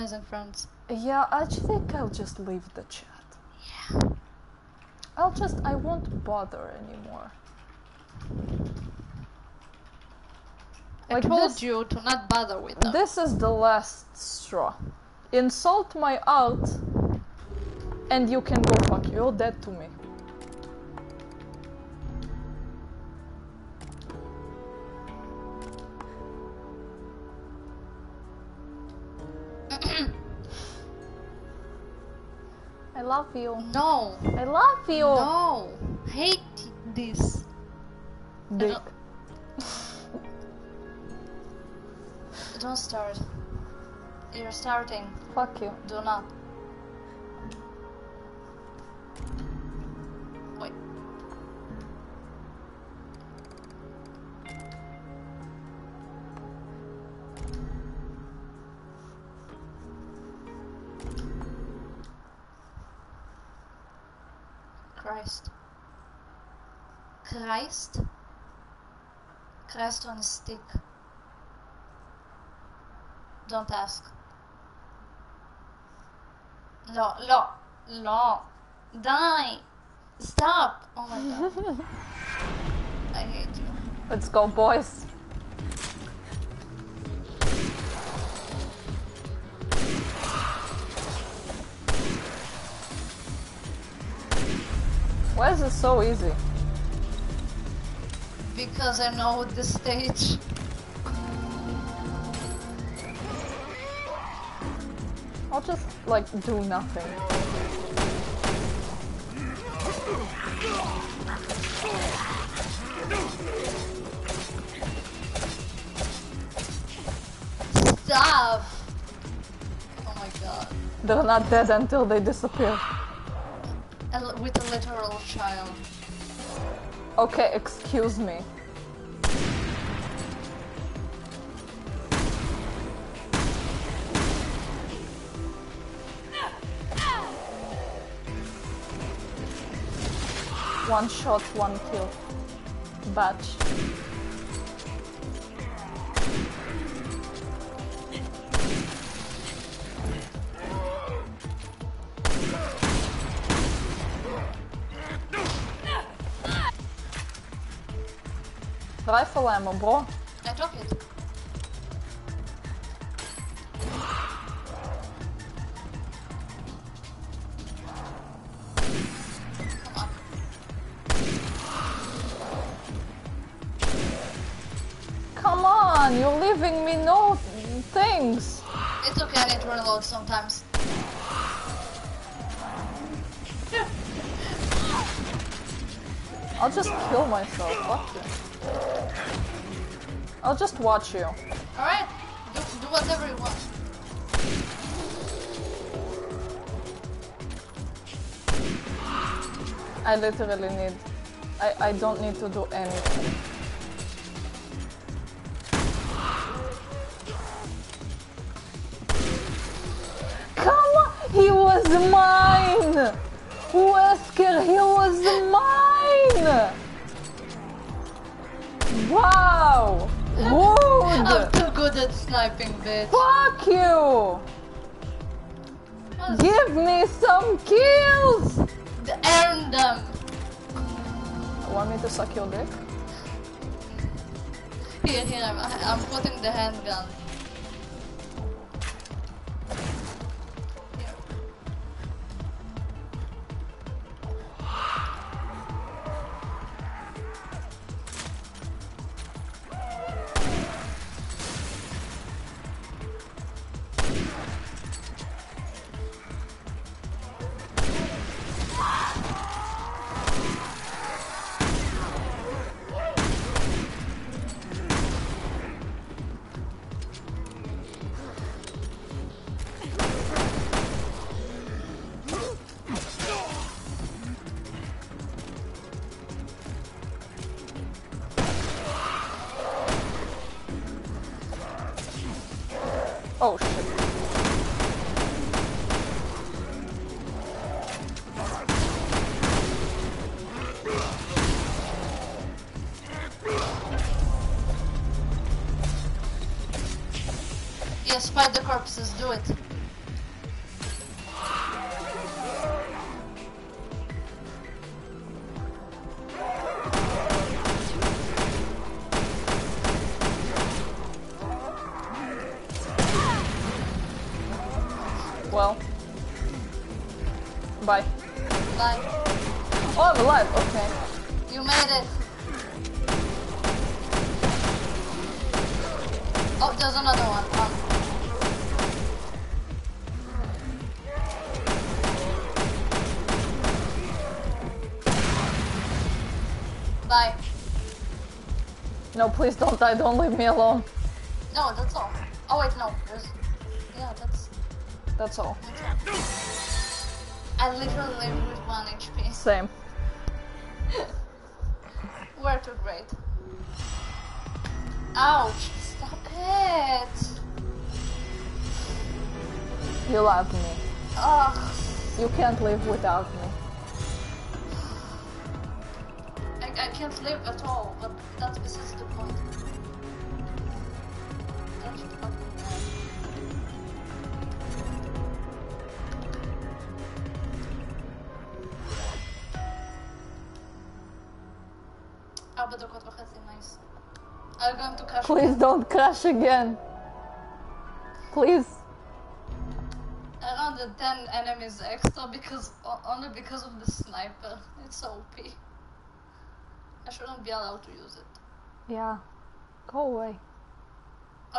amazing friends. Yeah, I think I'll just leave the chat. Yeah. I'll just, I won't bother anymore. I Like told this- you to not bother with them. This is the last straw. Insult my alt, and you can go fuck you. You're dead to me. Love you. no, I love you. no, hate this. Dick. don't- Don't start. You're starting. Fuck you. Do not. Christ? Christ on er a stick. Don't ask. No, no, no. Die. Stop. Oh my god. I hate you. Let's go, boys. Why is it so easy? Because I know this stage. I'll just, like, do nothing. Stop. Oh my god. They're not dead until they disappear. A with a literal child. Okay, excuse me. One shot, one kill. Batch. Rifle ammo, bro. I took it. You. Alright? Do, do whatever you want. I literally need. I, I don't need to do anything. Sniping, bitch. Fuck you! Give me some kills! Earn them. Um, want me to suck your dick? Here, here, I'm, I'm putting the handgun. Corpses, do it. Please don't die. Don't leave me alone. No, that's all. Oh wait, no. There's. Yeah, that's. That's all. I literally live with one HP. Same. We're too great. Ouch! Stop it! You love me. Ugh. You can't live without me. Crash again. Please. the 10 enemies extra because only because of the sniper. It's so OP. I shouldn't be allowed to use it. Yeah. Go away.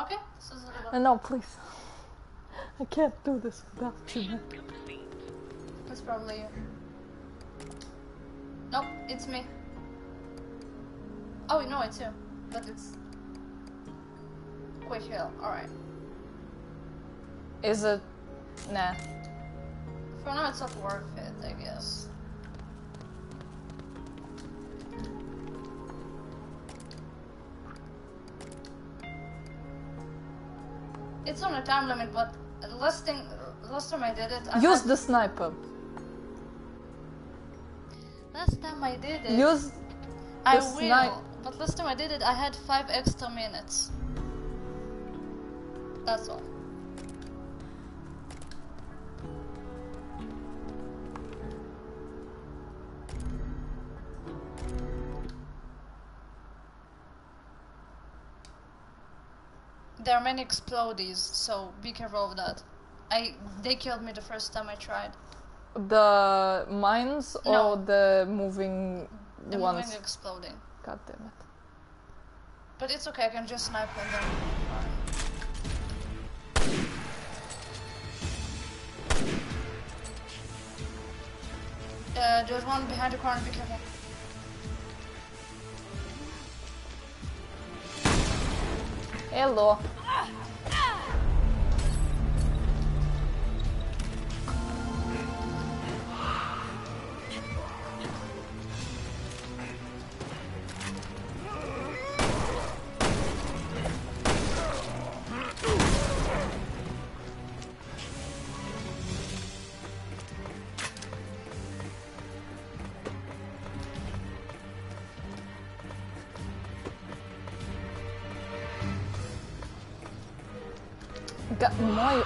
Okay, this is a Uh. No, please. I can't do this without you. It's probably you. Nope, it's me. Oh, no, it's you. But it's. Quick heal, alright. Is it? Nah. For now, it's not worth it, I guess. It's on a time limit, but last thing, last time I did it, I Use had- the sniper. Last time I did it, Use. I will. But last time I did it, I had five extra minutes. That's all. There are many explodies, so be careful of that. I they killed me the first time I tried. The mines or No. the moving The ones? moving exploding. God damn it. But it's okay, I can just snipe on them. Uh, there's one behind the corner, be careful. Hello. Ga-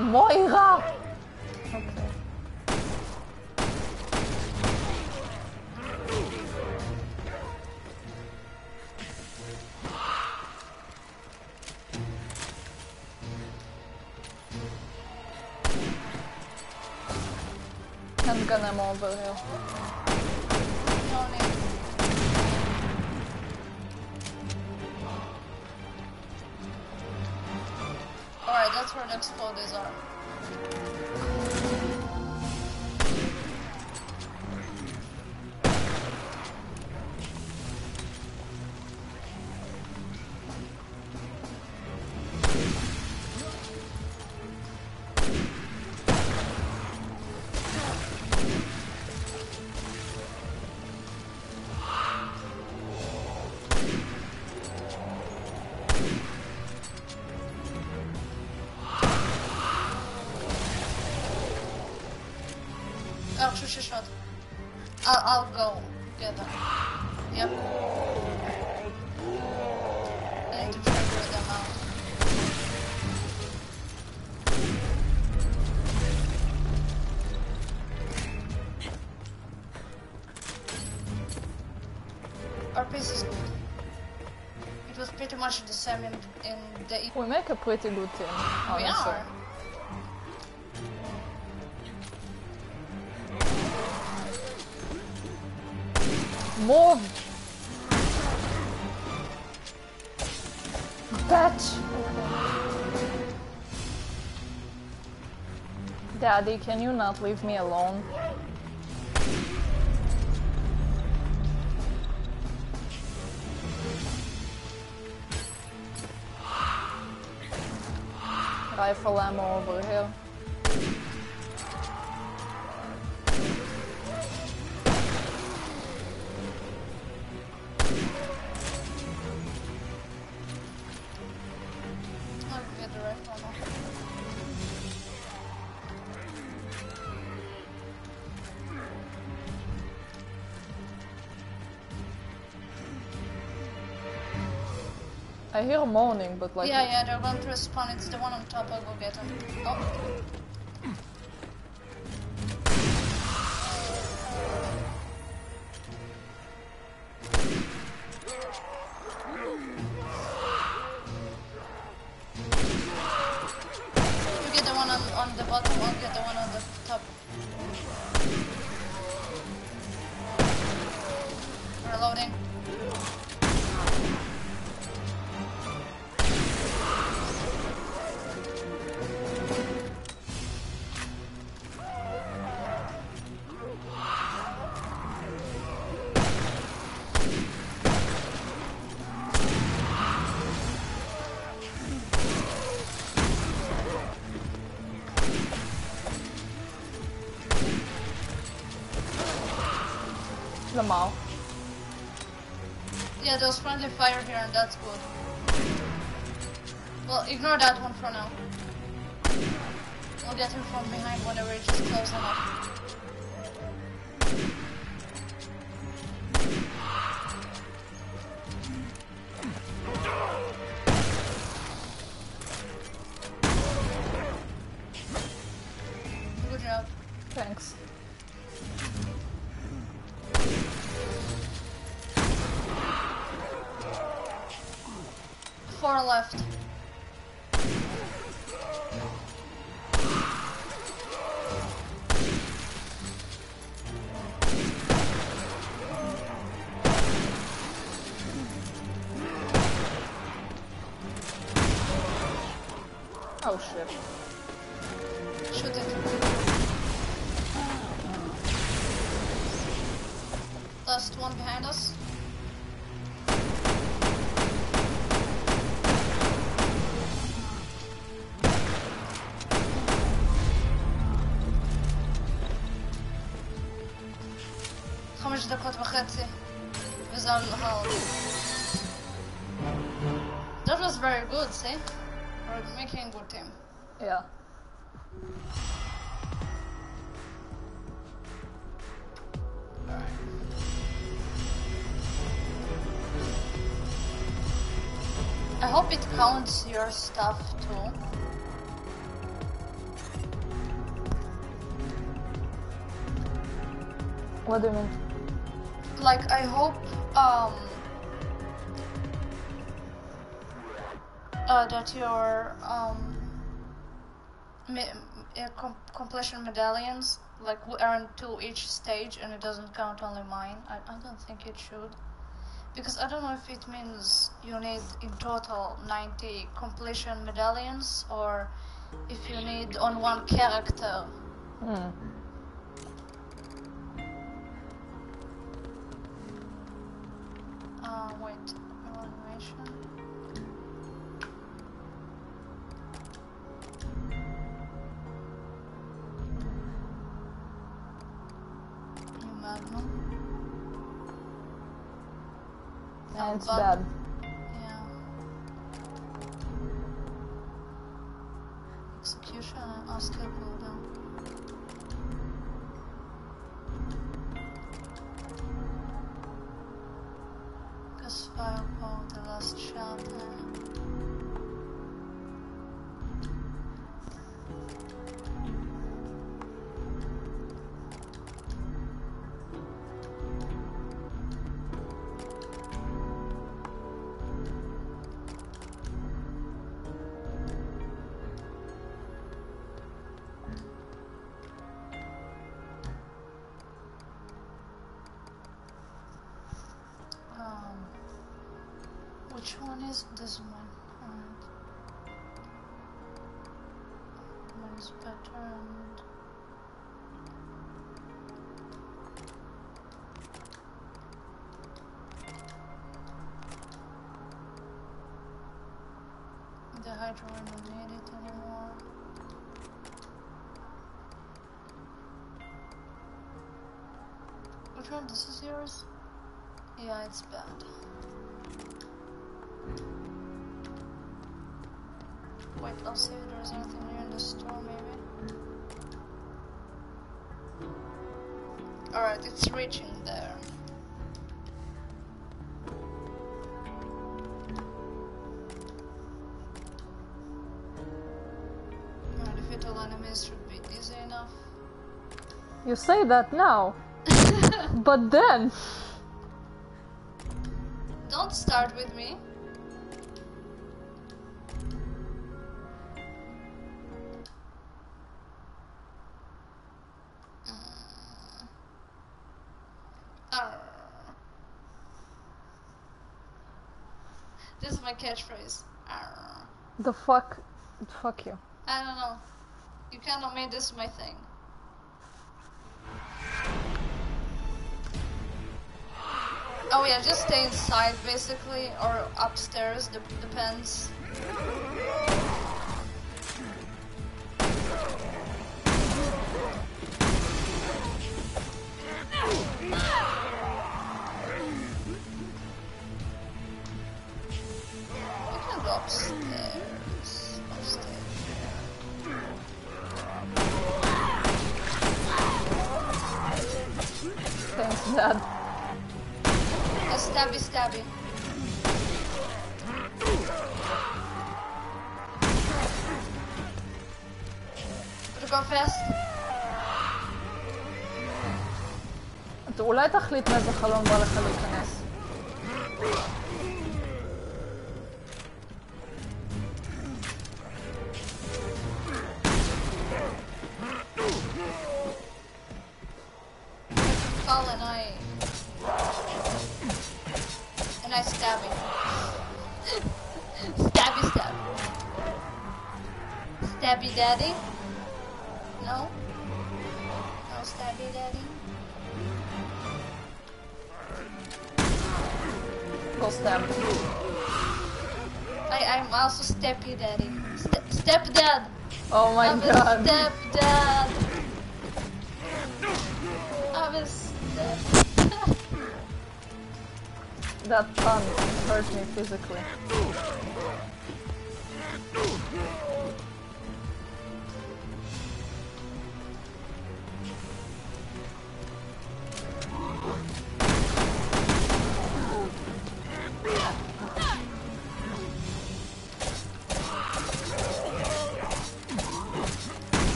Moi- Moira! Okay. Handgun ammo where the exploders are. Shoot. I'll, I'll go get them. Yep. I need to try to get them out. Our pace is good. It was pretty much the same in, in the We make a pretty good team, We are. Daddy, can you not leave me alone? Rifle ammo over here. I hear moaning, but like yeah, yeah, they're going to respawn. It's the one on top. I'll go get. Oh. That's good. Well, ignore that one That was very good, see? We're making good team. Yeah. I hope it counts your stuff too. What do you mean? Like I hope um uh, that your um me- uh, com- completion medallions like earn two each stage and it doesn't count only mine. I, I don't think it should. Because I don't know if it means you need in total 90 completion medallions or if you need on one character. Hmm. Uh, wait, evaluation. Magnum. And it's bad. Which one is this one? Alright. And the Hydra I don't need it anymore. Which one? This is yours? Yeah, it's bad. I'll see if there's anything new in the store, maybe. Alright, it's reaching there. The fatal enemies should be easy enough. You say that now, but then. Don't start with me. Catchphrase. The fuck. Fuck you. I don't know. You cannot make this my thing. Oh yeah, just stay inside basically, or upstairs, dep depends. sabe. אני confessed. אולי תחליט מאיזה חלום בא לך להיכנס. Daddy? No? No stabby daddy? Go stab. I, I'm also steppy daddy. Ste- stepdad! Oh my I'm a god. stepdad! I'm a step. That pun hurt me physically.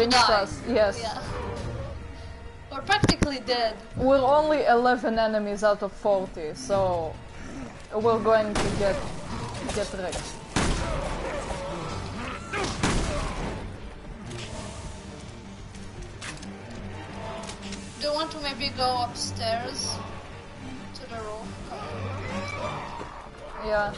Going to going to jinx die. us. Yes. Yeah. We're practically dead. We're only 11 enemies out of 40, so we're going to get get wrecked. Do you want to maybe go upstairs to the roof? Yeah.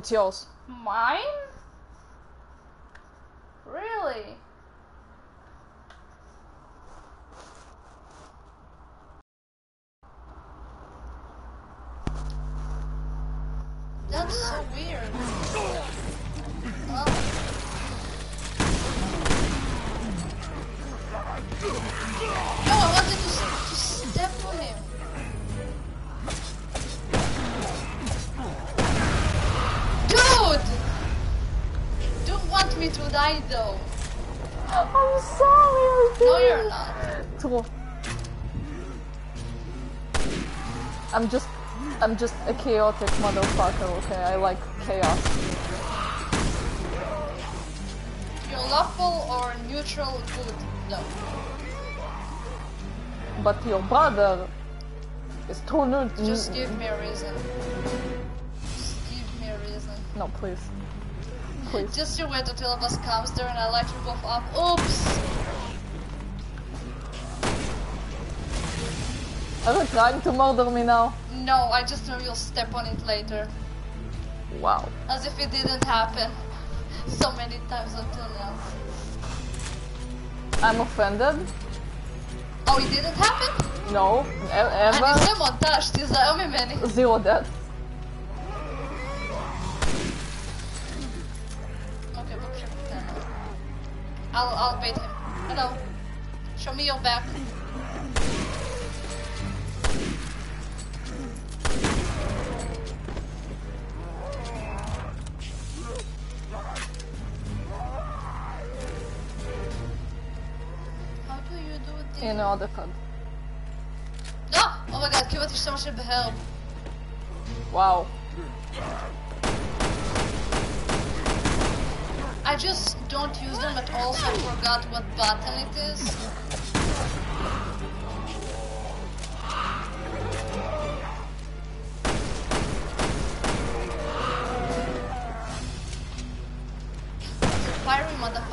It's yours. Mine? Chaotic motherfucker. Okay, I like chaos. You're lawful or neutral good? No. But your brother is too new. Just give me a reason. Just give me a reason. No, please, please. Just you wait until of us comes there and I light you both up. Oops! Are you trying to murder me now? No, I just know you'll step on it later. Wow. As if it didn't happen so many times until now. I'm offended. Oh, it didn't happen? No, ever. Ani se montaš, ti only many. Zero death. Okay, I'll, I'll bait him. Hello. Show me your back. do with the... You know the code. No! Oh my god, Kiwa, there's so much to help. Wow. I just don't use them at all, so I forgot what button it is. Fiery motherfucker.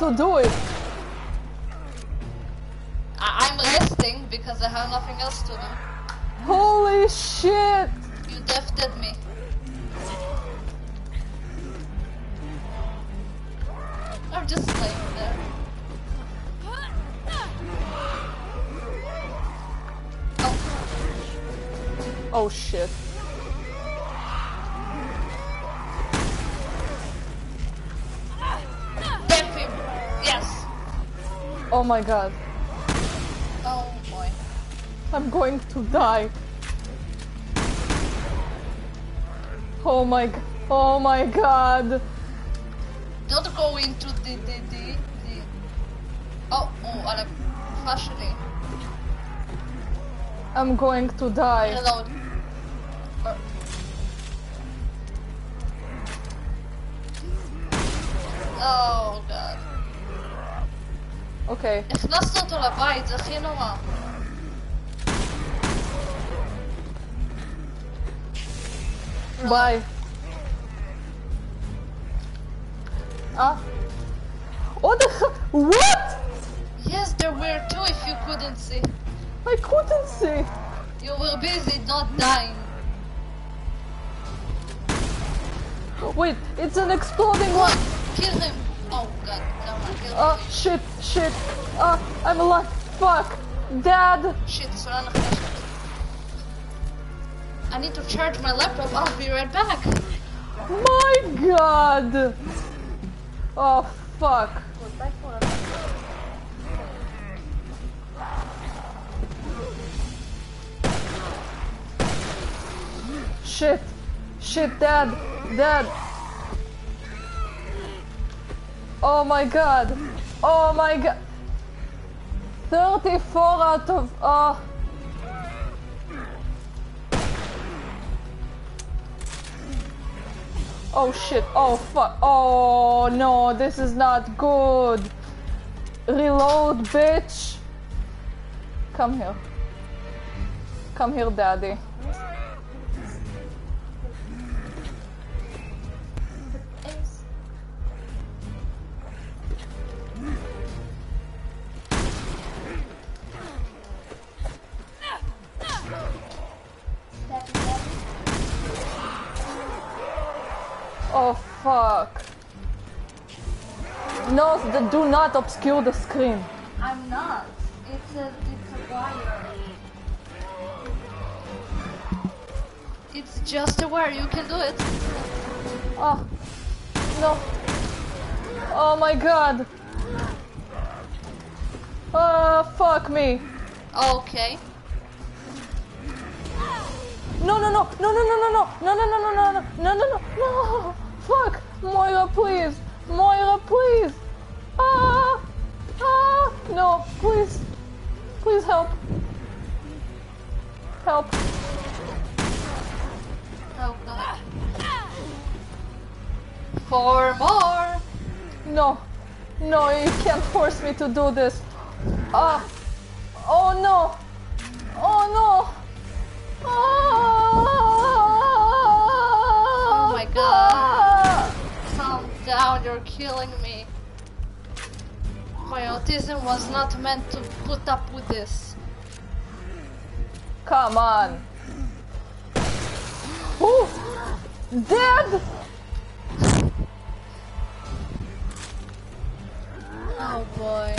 To do it? my god. Oh boy. I'm going to die. Oh my, oh my god. Don't go into the, the, the, the. Oh, oh, ale faszny. I'm going to die. Reload. Okay. הכנסת אותו לבית, זה הכי נורא. Bye. Ah. What the hell? What? Yes, there were two if you couldn't see. I couldn't see. You were busy not dying. Wait, it's an exploding Shit. Oh, I'm alive. Fuck. Dad. Shit, Serana crashed. I need to charge my laptop. I'll be right back. My god. Oh, fuck. Shit. Shit, dad. Dad. Oh my god. Oh my god. 34 out of. Oh. Oh shit. Oh fuck. Oh no, this is not good. Reload, bitch. Come here. Come here, daddy. Oh fuck. No, the, do not obscure the screen. I'm not. It's a it's a wire. It's just a wire. You can do it. Oh, no. Oh my god. Oh, fuck me. Okay. No, no, no, no, no, no, no, no, no, no, no, no, no, no, no, no, no. Fuck. Moira, please. Moira, please. Ah, ah, no, please. Please help. Help. Oh god. Four more. No, no, you can't force me to do this. Ah, oh no, oh no. Oh my god. Down. You're killing me. My autism was not meant to put up with this. Come on. Ooh, dead. Oh boy.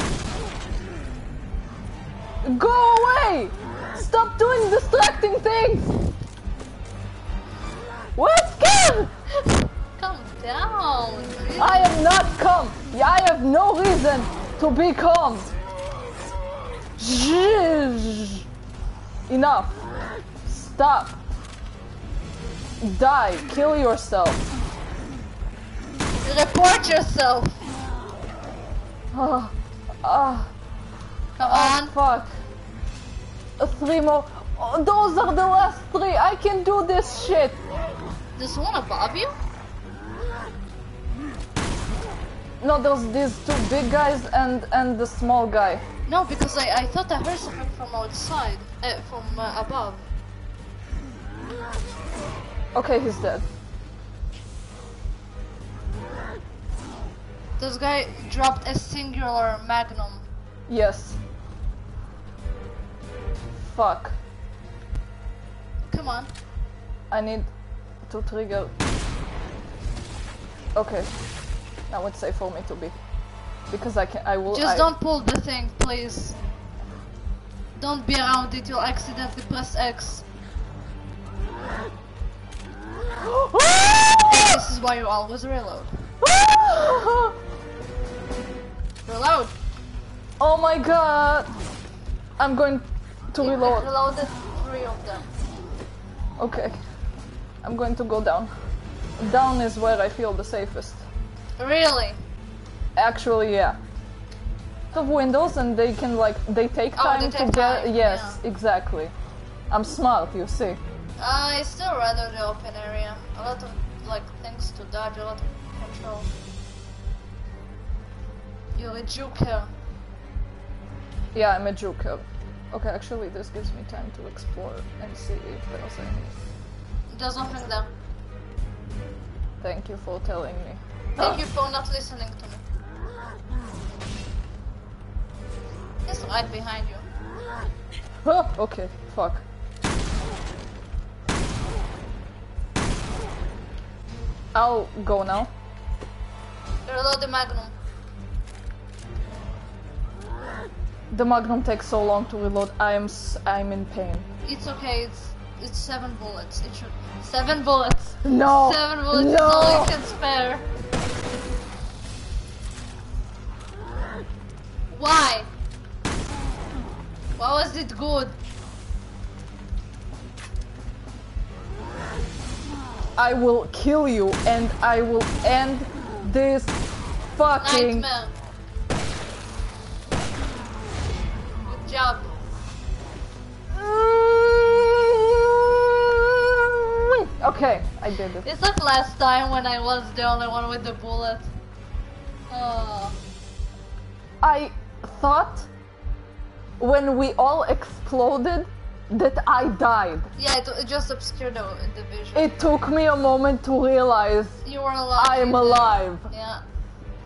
Go away! Stop doing distracting things! What? Kim? Down. I am not calm. I have no reason to be calm. Enough. Stop. Die. Kill yourself. Report yourself. Ah, ah, Come ah, on. fuck. Uh, Three more. Oh, those are the last three. I can do this shit. Does one above you? No, there's these two big guys and and the small guy. No, because I, I thought I heard something from outside, uh, from uh, above. Okay, he's dead. This guy dropped a singular magnum. Yes. Fuck. Come on. I need to trigger. Okay. Now it's safe for me to be. Because I can I will Just I- don't pull the thing, please. Don't be around it, you'll accidentally press X. This is why you always reload. Reload! oh my god. I'm going to reload. reloaded three of them. Okay. I'm going to go down. Down is where I feel the safest. Really? Actually, yeah. Of windows and they can like they take Oh, time they to take get time, yes, exactly. I'm smart, you see. Uh, I still rather the open area. A lot of like things to dodge, a lot of control. You're a joker. Yeah, I'm a joker. Okay, actually this gives me time to explore and see if there's any. There's nothing there. Thank you for telling me. Thank you for not listening to me. It's right behind you. Huh, okay, fuck. I'll go now. Reload the magnum. The magnum takes so long to reload. I'm s- I'm in pain. It's okay. It's it's seven bullets. It should seven bullets. No. Seven bullets is all No. you can spare. Why? Why was it good? I will kill you and I will end this fucking. Nightmare. Good job. Ah. Okay, I did it. It's like last time when I was the only one with the bullet. Oh. I thought when we all exploded that I died. Yeah, it, it just obscured the, the vision. It took me a moment to realize you were alive. I'm alive Yeah.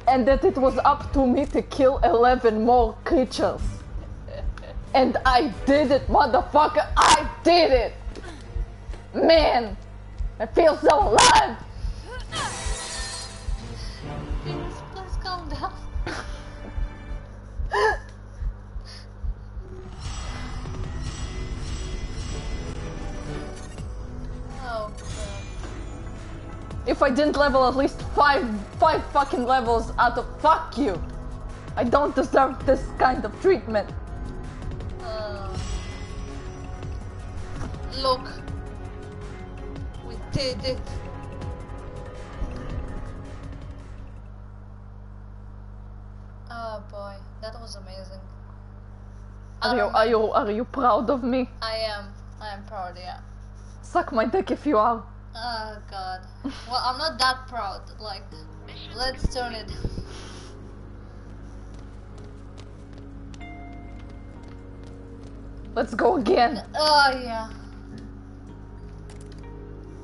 and that it was up to me to kill 11 more creatures. And I did it, motherfucker! I did it! Man, I feel so alive! Please, please calm down. Oh. If I didn't level at least five, five fucking levels out of fuck you! I don't deserve this kind of treatment. Uh, look, it. Oh boy, that was amazing. I Are you, are you, are you proud of me? I am. I am proud. Yeah. Suck my dick if you are. Oh god. Well, I'm not that proud. Like, let's turn it. Let's go again. Oh yeah.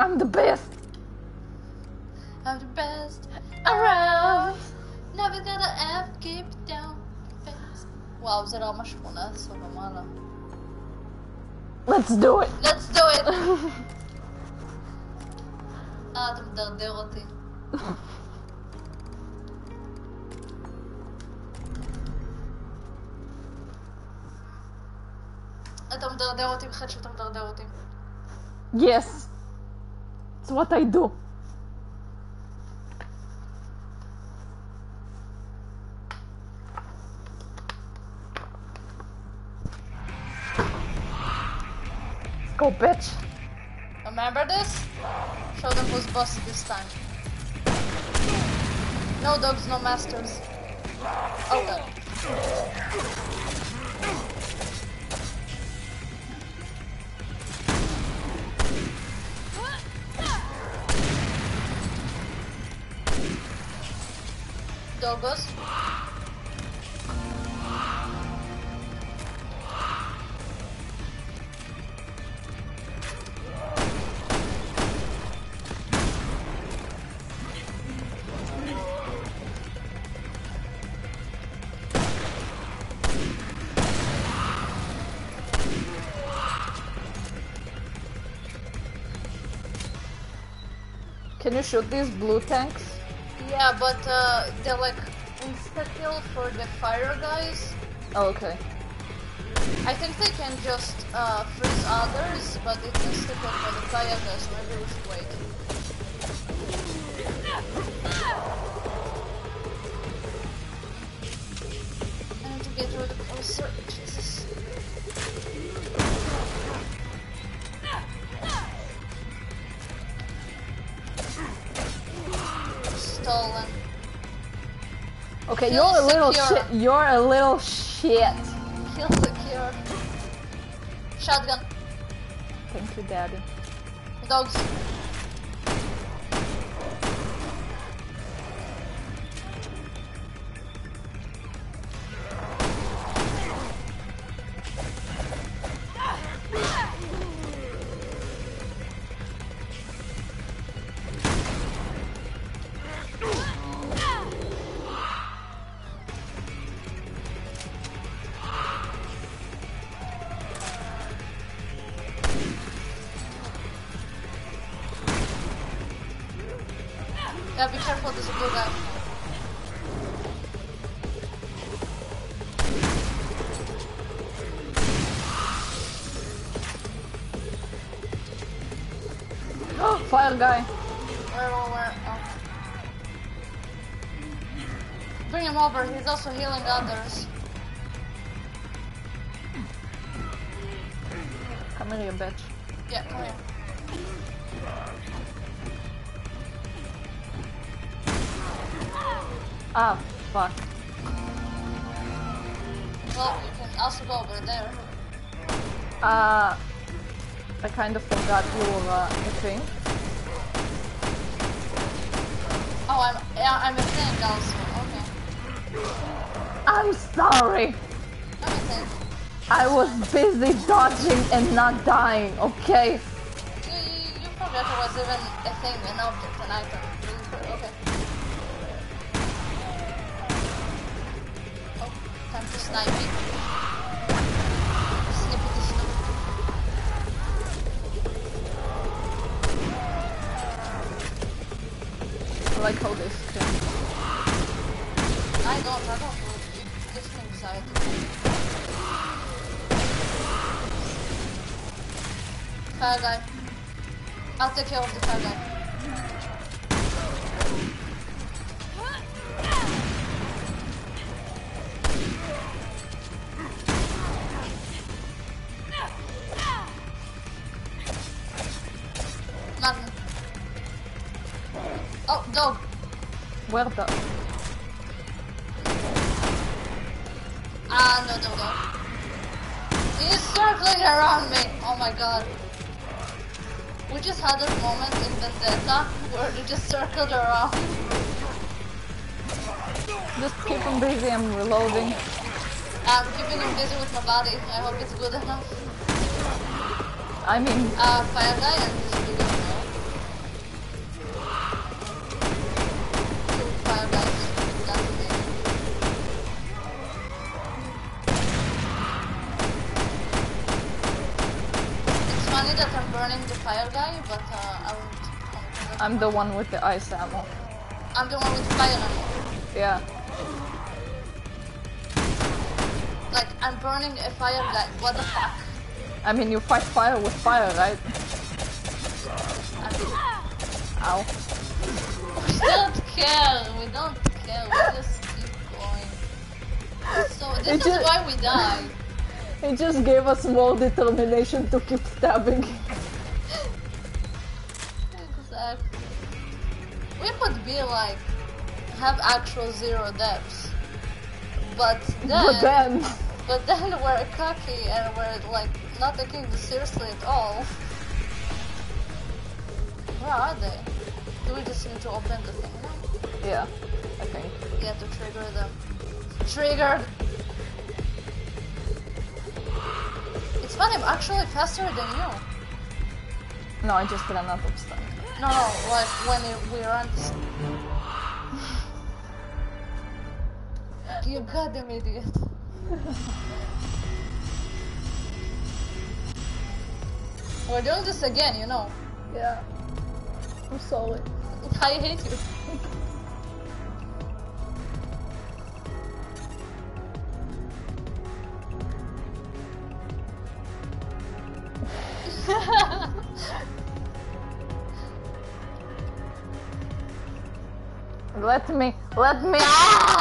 I'm the best. I'm the best around. Never gonna ever keep it down. Best. וואו, זה רמה 18 ומעלה. Let's do it. Let's do it! אה, אתה מדרדר אותי. אתה מדרדר אותי בחטא שאתה מדרדר אותי. yes. It's what I do. Go, bitch. Remember this? Show them who's boss this time. No dogs, no masters. Oh god. Can you shoot these blue tanks? Yeah, but uh, they're like insta kill for the fire guys. Oh, okay. I think they can just uh, freeze others, but it's insta kill for the fire guys. so Maybe we should wait. Okay, you're a little shit. You're a little shit. Kill secure. Shotgun. Thank you, daddy. Dogs. Where, where? Oh. Bring him over, he's also healing others. Come here, you bitch. Yeah, come here. Ah, fuck. Well, you can also go over there. Uh, I kind of forgot you were uh, a thing. I'm I'm a thing also. Okay. I'm sorry. I'm a thing. I was busy dodging and not dying, okay? You, you, forgot it was even a thing, an object, an item. Okay. Oh, time to snipe like this. I don't, I don't. Gives me anxiety. Fire guy. I'll take care of the fire guy. Busy, I'm. I'm keeping him busy with my body. I hope it's good enough. I mean, Uh, fire guy and this video now. Two fire guys. That's it. It's funny that I'm burning the fire guy, but uh, I won't. I'm the one with the ice ammo. I'm the one with fire ammo. Yeah. I'm a fire guy. What the fuck? I mean, you fight fire with fire, right? I mean, Ow. we don't care. We don't care. We just keep going. So this It is just- why we die. It just gave us more determination to keep stabbing. Exactly. We could be like have actual zero deaths, but then But then, but then we're cocky and we're like not taking this seriously at all. Where are they? Do we just need to open the thing now? yeah, I think. Yeah, to trigger them. Triggered! It's funny, I'm actually faster than you. No, I just ran out of stuff. No, no, like when it, we run this. you goddamn idiot. We're doing this again, you know. Yeah. I'm sorry. I hate you. Let me, let me. Ah!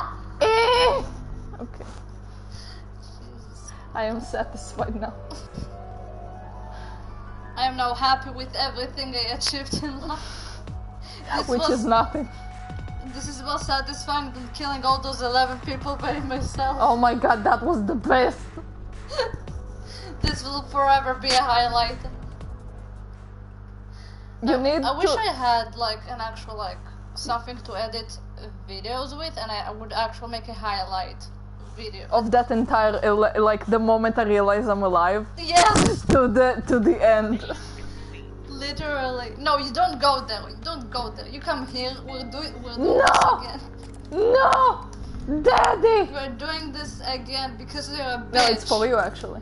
I am satisfied now. I am now happy with everything I achieved in life. This Which was, is nothing. this is more satisfying than killing all those 11 people by myself. Oh my god, that was the best. This will forever be a highlight. You I- need I wish. I had like an actual like something to edit videos with, and I would actually make a highlight video. Of that entire, like the moment I realize I'm alive, Yes, to the to the end. literally. No, you don't go there. You don't go there. You come here. We'll do it. We'll do No! this again. No, Daddy. We're doing this again because you're a bitch. No, it's for you actually.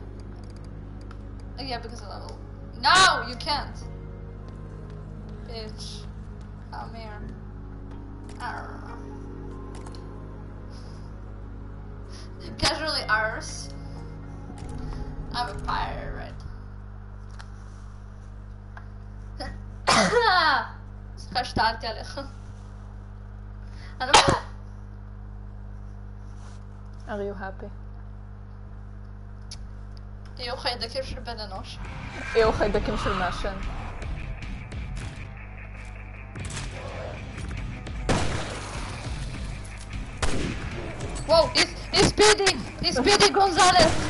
Uh, Yeah, because of level. No, you can't. Bitch. Come here. Arr. casually ours. I'm a pirate. خش Are you happy? Eu rei daquele cherbana nós. Eu rei daquele cherbana. Wow, isso he's speeding! He's speeding, Gonzalez!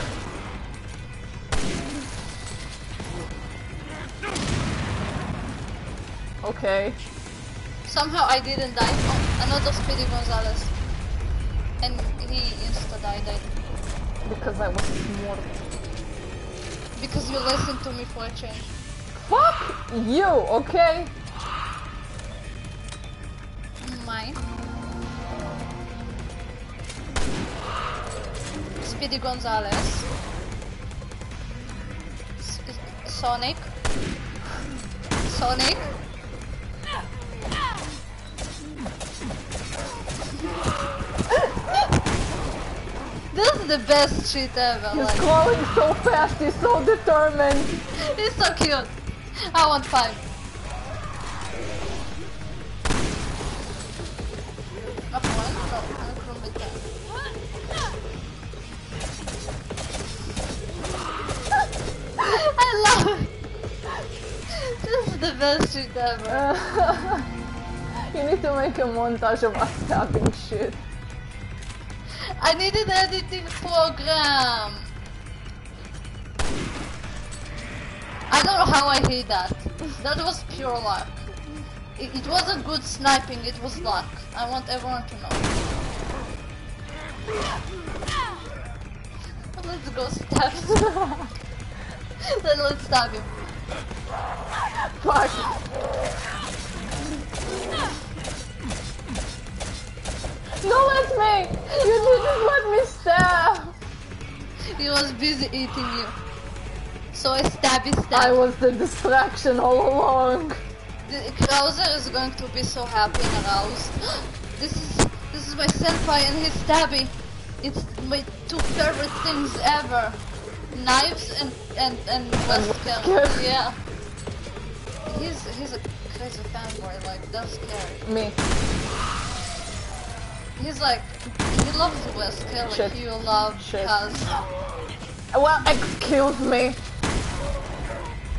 Okay. Somehow I didn't die. Oh. Another Speedy Gonzales. And he insta died. died. Because I was smart. Because you listened to me for a change. Fuck you, okay? Mine. Speedy Gonzales. S- Sonic. Sonic. this is the best shit ever. He's Like, crawling so fast, he's so determined. he's so cute. I want five. Ever. you need to make a montage of us stabbing shit. I need an editing program. I don't know how I hit that. That was pure luck. It, it wasn't good sniping, it was luck. I want everyone to know. Let's go stab him. then let's stab him. Fuck. No, let me! You didn't let me stab! He was busy eating you. So I stabby stab. I was the distraction all along. The Krauser is going to be so happy and aroused. this is this is my senpai and his stabby. It's my two favorite things ever. Knives and and and. Wesker. Yeah. He's he's a crazy fanboy. Like that's scary. Me. He's like he loves Wesker like Shit. you love Shit. Kaz. Well, excuse me.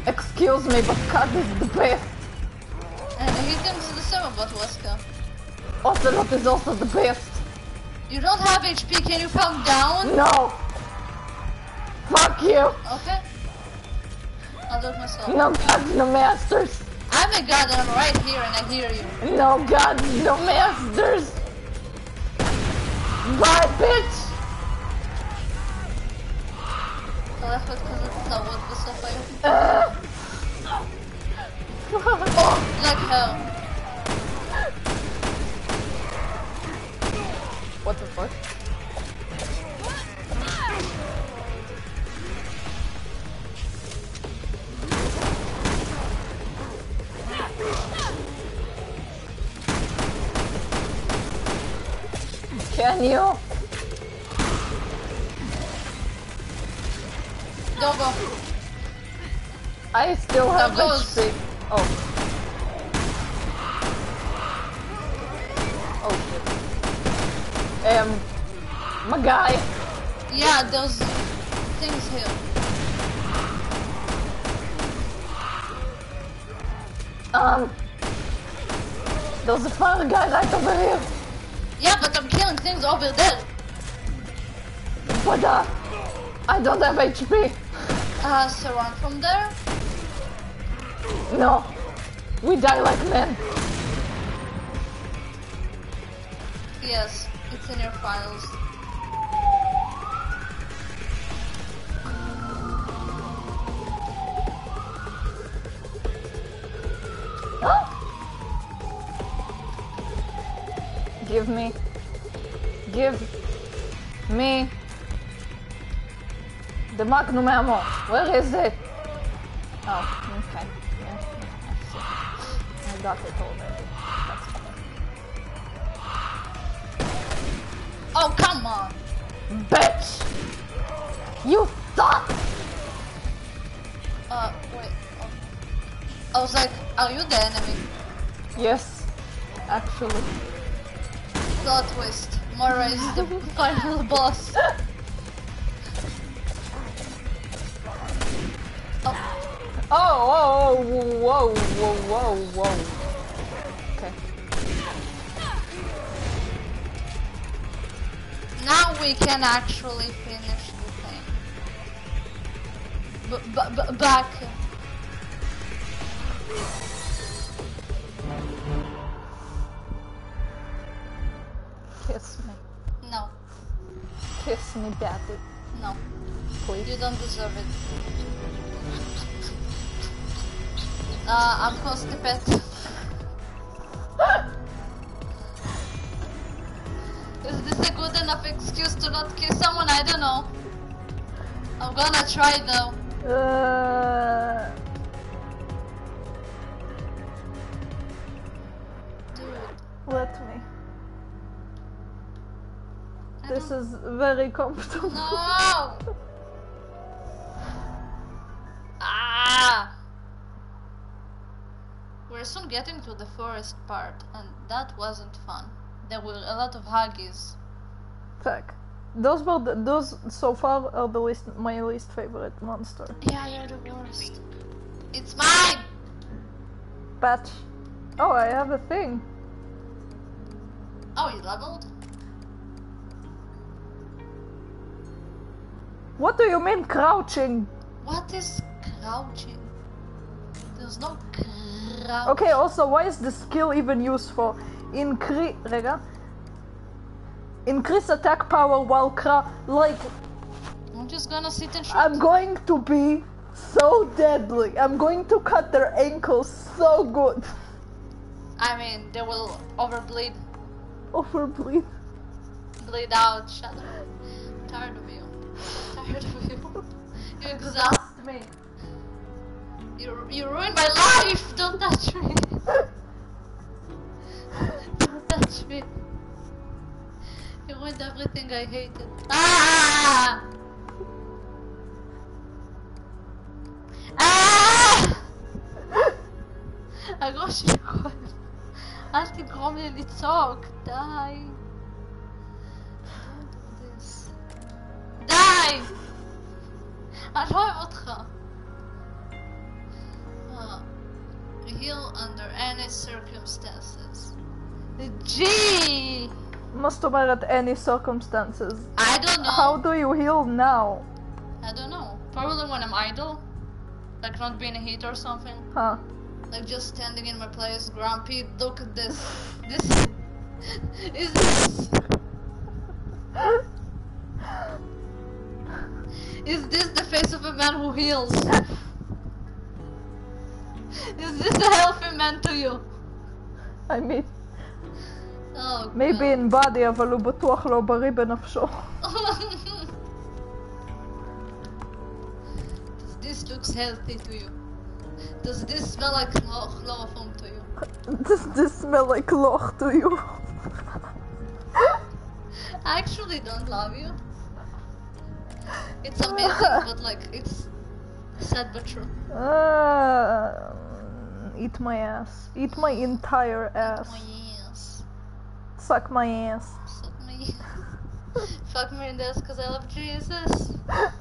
Excuse me, but Cut is the best. And he thinks the same about Wesker. Ocelot is also the best. You don't have HP. Can you calm down? No! Fuck you! Okay. I'll do it myself. No gods, no masters! I'm a god and I'm right here and I hear you. No gods, no masters! Bye, bitch! Left it because it's not what the stuff I Uh. Oh, like hell. what the fuck? Can you? Don't go. I still have goes. HP. Oh. Oh shit. Um, my guy. Yeah, those things here. Um, there's a fire guy right over here. Yeah, but I'm killing things over there. What uh, I don't have HP. Uh, so run from there. No, we die like men. Yes, it's in your files. Give me. Give me the magnum ammo. Where is it? Oh, okay. Yeah, I got it already. That's fine. Oh, come on. Bitch! You thought! Uh, wait. Oh. I was like, are you the enemy? Yes, actually. Plot twist. Moira is the final boss. Oh, Oh, oh, oh, whoa, whoa, whoa, whoa. Okay. now we can actually finish the thing. B b b back. Me, daddy. no, Please. you don't deserve it. Uh, I'm constipated. Is this a good enough excuse to not kiss someone? I don't know. I'm gonna try though. Very comfortable. No! Ah! We're soon getting to the forest part, and that wasn't fun. There were a lot of huggies. Fuck. Those were the, those so far are the least my least favorite monster. Yeah, you're the worst. It's mine! But oh, I have a thing. Oh, you leveled? What do you mean crouching? What is crouching? There's no crouch. Okay, also why is the skill even useful? Increase רגע. Increase attack power while cra like I'm just gonna sit and shoot. I'm going to be so deadly. I'm going to cut their ankles so good. I mean, they will overbleed, Overbleed. bleed out. Shut up. Tired of you. Tired of you. You exhaust me. You, you ruined my life! Don't touch me! Don't touch me! You ruined everything I hated. Ah! Ah! הראש שלי כואב. אל תגרום לי לצעוק, די. Nein! Anscheinend Wodka. Uh, heal under any circumstances. Gee! Masturbated any circumstances. I don't know. How do you heal now? I don't know. Probably when I'm idle. Like not being a hit or something. Huh. Like just standing in my place, grumpy, look at this. this is this Is this the face of a man who heals? Is this a healthy man to you? I mean, Oh, maybe in body, אבל הוא בטוח לא בריא בנפשו. this looks healthy to you. Does this smell like chlo- chloroform to you? Does this smell like loch to you? I actually don't love you. It's amazing, but like it's sad but true. Uh, eat my ass. Eat my entire ass. Eat My ass. Suck my ass. Suck me. Fuck me in this because I love Jesus.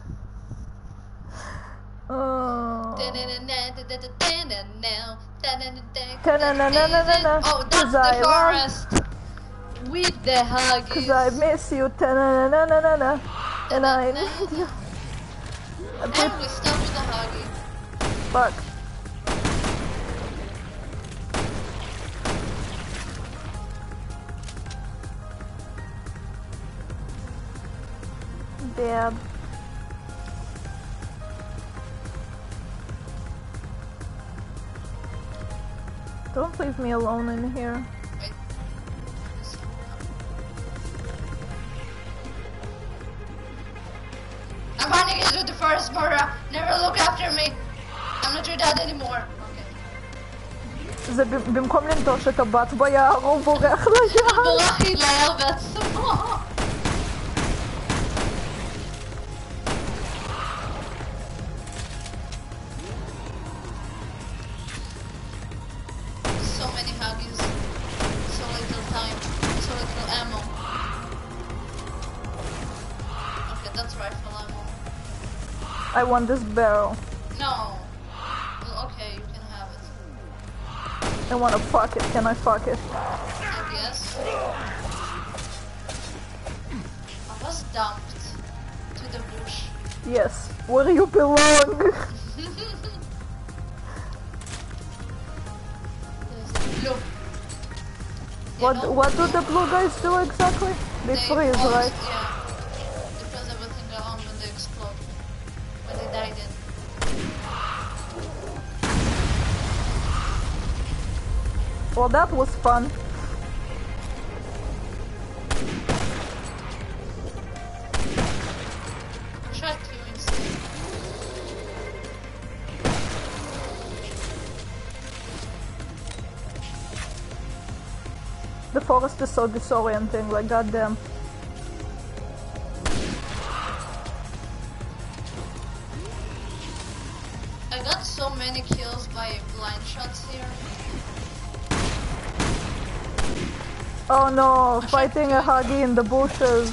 Uh, Ta-na-na-na-na-na. Oh, that's the forest. With the huggies. Cause I miss you. And I need you. Bit And we start with the huggy. fuck. Dad. Don't leave me alone in here. Forest, Mora. Never look after me. I'm not your dad anymore. זה במקום לנטוש את הבת ביער הוא בורח ליער. בורח היילר בעצמו. Want this barrel. No. Well, okay, you can have it. I want to fuck it. Can I fuck it? I guess. I was dumped to the bush. Yes. Where you belong. What what do the blue guys do exactly? They, freeze, pause, right? Yeah. Well, that was fun. Shut you instead. The forest is so disorienting, like goddamn. Oh no, fighting a huggy in the bushes.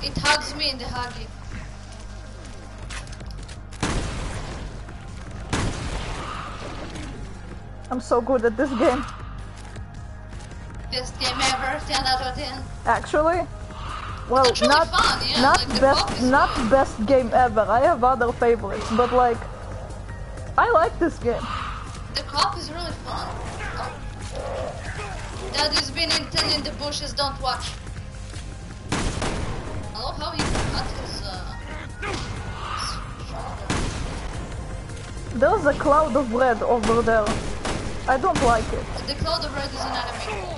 It hugs me in the huggy. I'm so good at this game. Best game ever, 10 out of 10. Actually, well, actually not fun, yeah, not like best not fun. best game ever. I have other favorites, but like, I like this game. The cop is really fun. Been in 10 in the bushes, don't watch. I love how he cut his, uh, his. There's a cloud of red over there. I don't like it. The cloud of red is an enemy.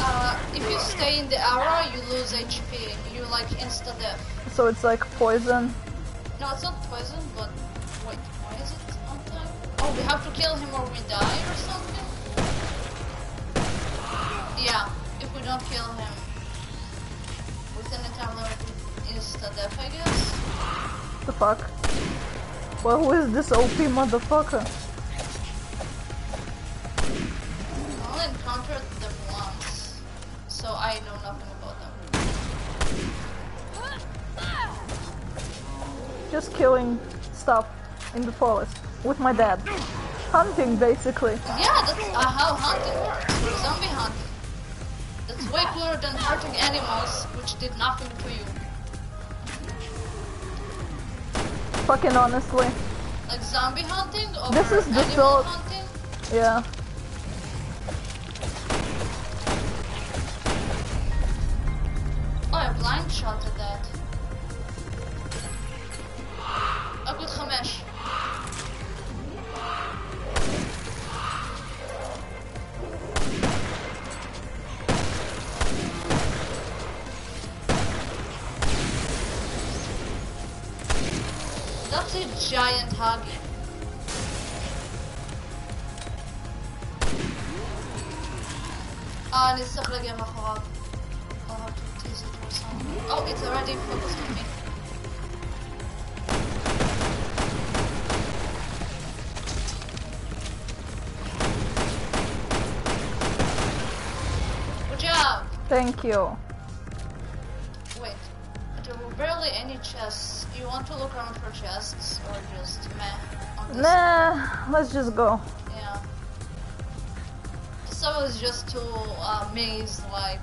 Uh, if you stay in the aura, you lose HP. You like insta death. So it's like poison. No, it's not poison, but wait, why is it on time? Oh, we have to kill him or we die or something? Yeah, if we don't kill him within the time limit, insta death, I guess. The fuck? Well, who is this OP motherfucker? I only encountered them once, so I know nothing about them. Just killing stuff in the forest with my dad. Hunting, basically. Yeah, that's uh, how hunting works. Zombie hunting. That's way cooler than hurting animals, which did nothing to you. Fucking honestly. Like zombie hunting or This is animal hunting. Yeah. target. Ah, uh, نستغرق يا مخواب. Oh, it's already focused on me. Good job. Thank you. Nah, let's just go. Yeah. So it's just too uh, maze like.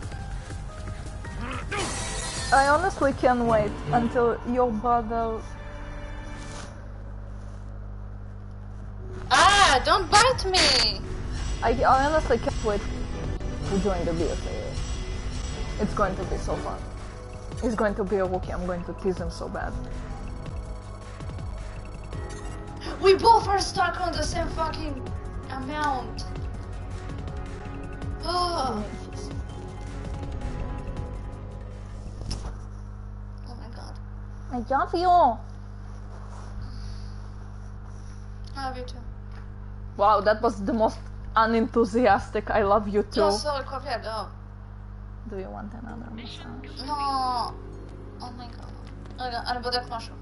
I honestly can't wait until your brother. Ah! Don't bite me! I, I honestly can't wait to join the BSAA. It's going to be so fun. He's going to be a rookie. I'm going to tease him so bad. We both are stuck on the same fucking amount. Ugh. Oh my god. I love you. I love you too. Wow, that was the most unenthusiastic I love you too. Io sono il. Do you want another massage? No. Oh my god. I got, I got commercial.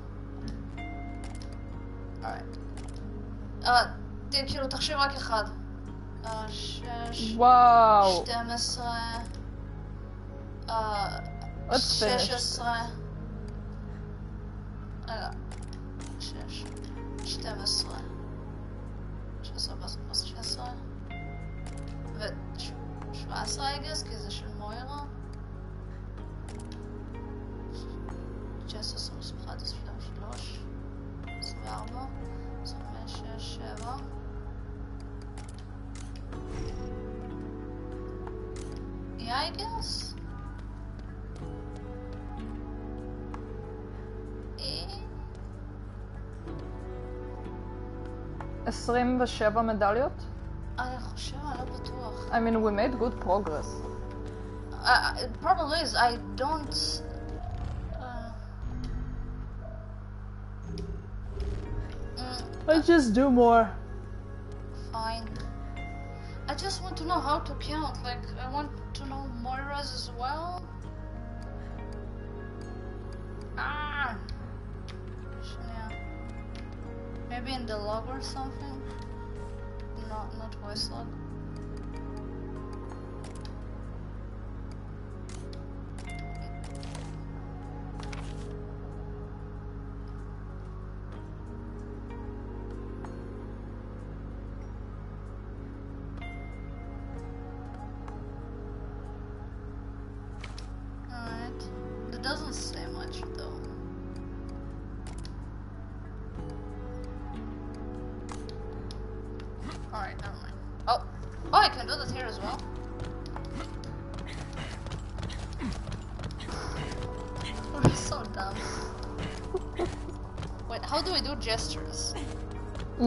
Alright. אה, כאילו, תחשיב רק אחד. אה, שש, Wow. 12, אה, Let's finish. 16. רגע. 6, 12. 16 פלוס 16. ו-17 I guess, כי זה של מוירה. 19, 21, 23, 24, jeszcze. Yeah, I guess. Eh? מדליות? אני חושב, אני לא בטוח. I mean, we made good progress. Uh, uh problem is, I don't Let's just do more. fine. I just want to know how to count. Like, I want to know Moira's as well. Ah! Yeah. Maybe in the log or something? Not, not voice log.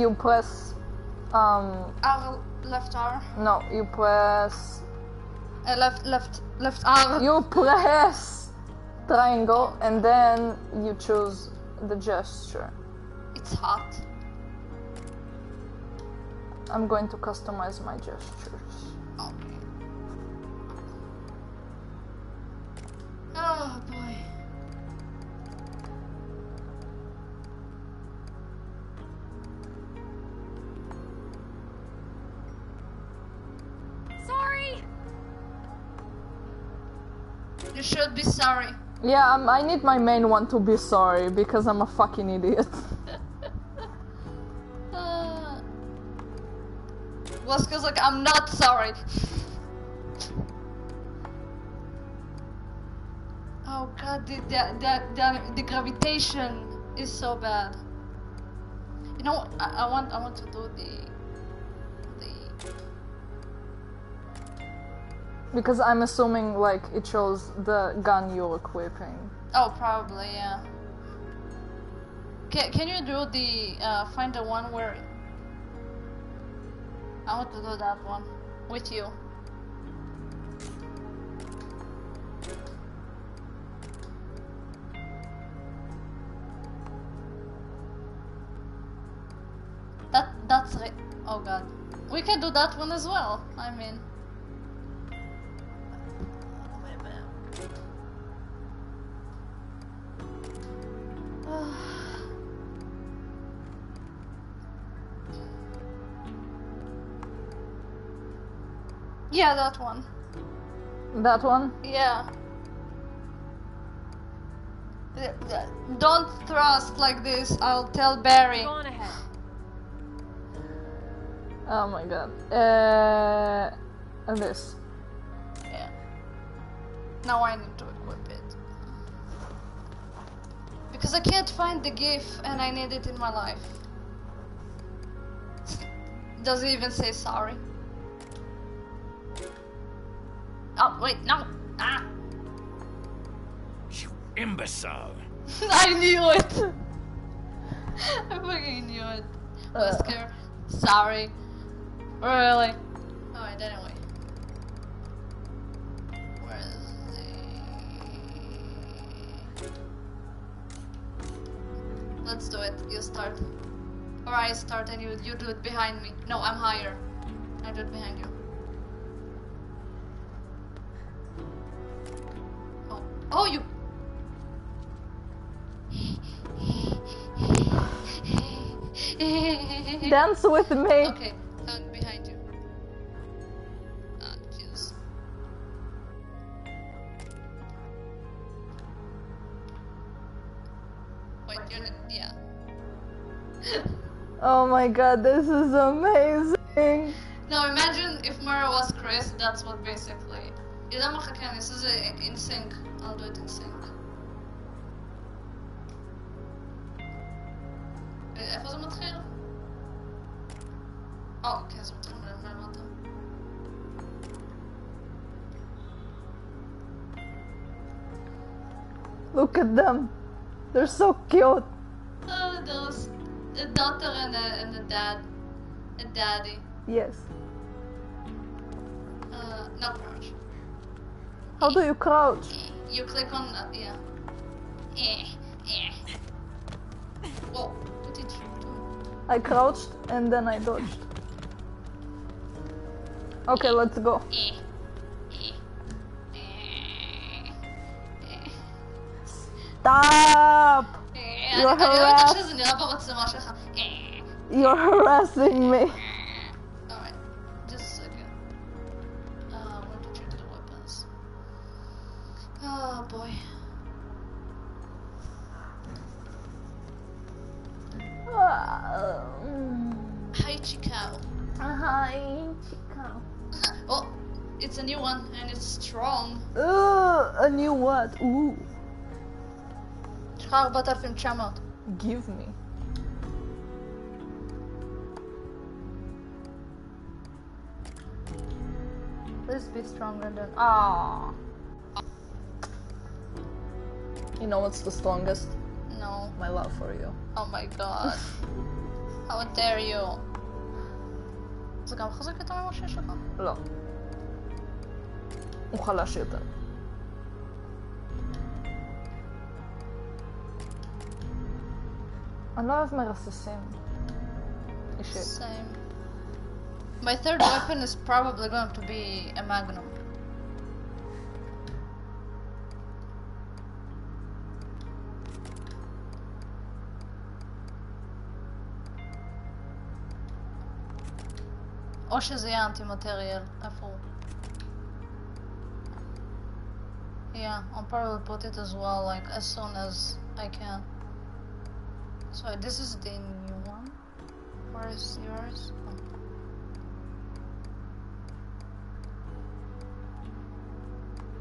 You press. Um, R, left R, no, you press. uh, left, left, left R. You press triangle and then you choose the gesture. It's hot. I'm going to customize my gestures. Okay. Oh You should be sorry. Yeah, um, I need my main one to be sorry because I'm a fucking idiot. Uh, Wesker like, I'm not sorry. oh god, the, the, the, the, gravitation is so bad. You know. I, I want I want to do the because I'm assuming like it shows the gun you're equipping. Oh, probably, yeah. Can, can you do the, uh, find the one where... I want to do that one. With you. That, that's. Oh god. We can do that one as well. I mean... yeah, that one. That one? Yeah. Th- th- Don't thrust like this. I'll tell Barry. Go on ahead. Oh my god. Uh, and this. Yeah. Now I need to equip it. Because I can't find the GIF and I need it in my life. Does it even say sorry? Oh, wait, no! Ah! You imbecile! I knew it! I fucking knew it. Wesker, sorry. Really? Alright, anyway. Where is the... Let's do it. You start. Or I start and you, you do it behind me. No, I'm higher. I do it behind you. Oh, you... Dance with me. Okay, behind you. Ah, jeez. Wait, you're. Yeah. oh my god, this is amazing. Now imagine if Mara was Chris. that's what basically. İrem Hakan, this is in sync. I'll do it in sync. Look at them. They're so cute. Oh, there's a daughter and a, and a dad. A daddy. Yes. Uh, no, how do you crouch? You click on that, yeah. Whoa, what did you do? I crouched and then I dodged. Okay, let's go. Stop! You're, You're harassing me. Oh boy. Hi Chico. Hi Chico. oh, it's a new one and it's strong. Oh, a new what? Ooh. How about film Chamot? Give me. Please be stronger than. Ah. You know what's the strongest? No. My love for you. Oh my god. How dare you. זה גם חזק יותר ממה שיש לך? לא. הוא חלש יותר. אני לא אוהב מרססים. אישית. Same. My third weapon is probably going to be a magnum. או שזה יהיה אנטי מטריאל, איפה הוא? Yeah, I'll probably put it as well, like as soon as I can. So this is the new one. Where is yours? Oh.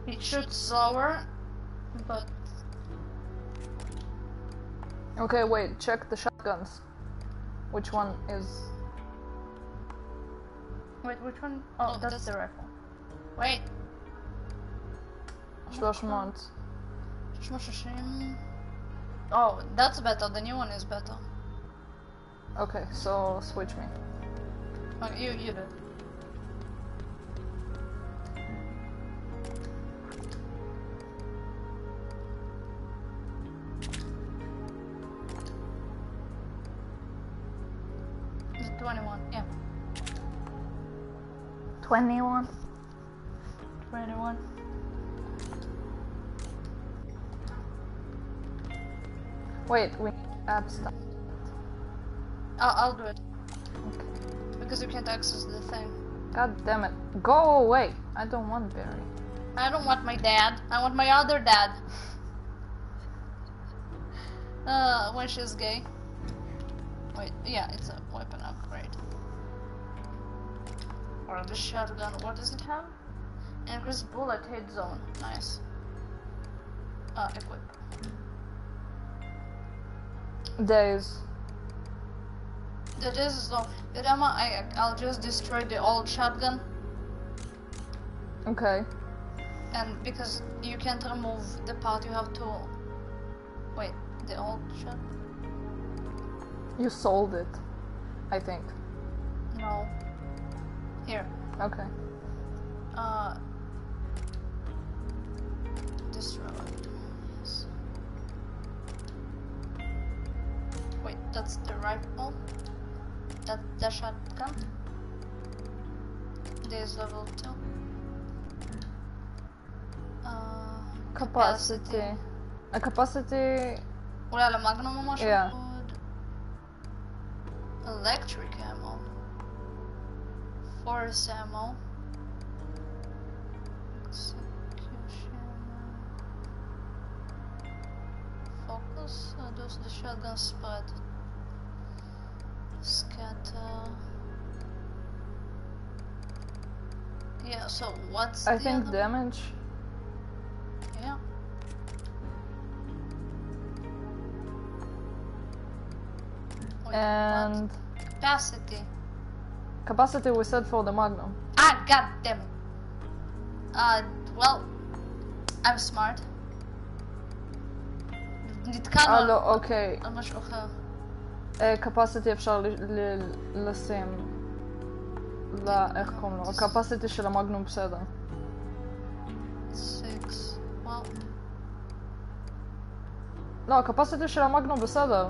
It shoots slower, but Okay, wait, check the shotguns. Which one is. wait, which one? Oh, Oh, that's, that's- the rifle. Wait, 300. 360. Oh, that's better. The new one is better. Okay, so switch me. Okay, you you do. Wait, we need app stuff. I'll, I'll do it. Okay. Because you can't access the thing. God damn it. Go away! I don't want Barry. I don't want my dad. I want my other dad. Uh, when she's gay. Wait, yeah, it's a weapon upgrade. Or the shotgun. What does it have? Increase bullet hit zone. Nice. Uh, equip. Days. That is so. Irama, I I'll just destroy the old shotgun, Okay. and because you can't remove the part, you have to. Wait, the old shotgun. You sold it. I think. No. Here. Okay. Uh. Destroy. that's the rifle. That's the shotgun. There's level 2. Uh, capacity. capacity. A capacity... Well, a magnum mushroom yeah. Electric ammo. Force ammo. Execution. Focus. Uh, those the shotgun spot scatter. Yeah, so what's I think damage. Yeah. Wait, and what? capacity. Capacity we said for the magnum. Ah, god damn. Uh, well, I'm smart. It okay. I'm not sure how. קפסיטי אפשר ל- ל- לשים. ל... איך קוראים לו? הקפסיטי של המגנום בסדר. סיקס. וואו. לא, הקפסיטי של המגנום בסדר.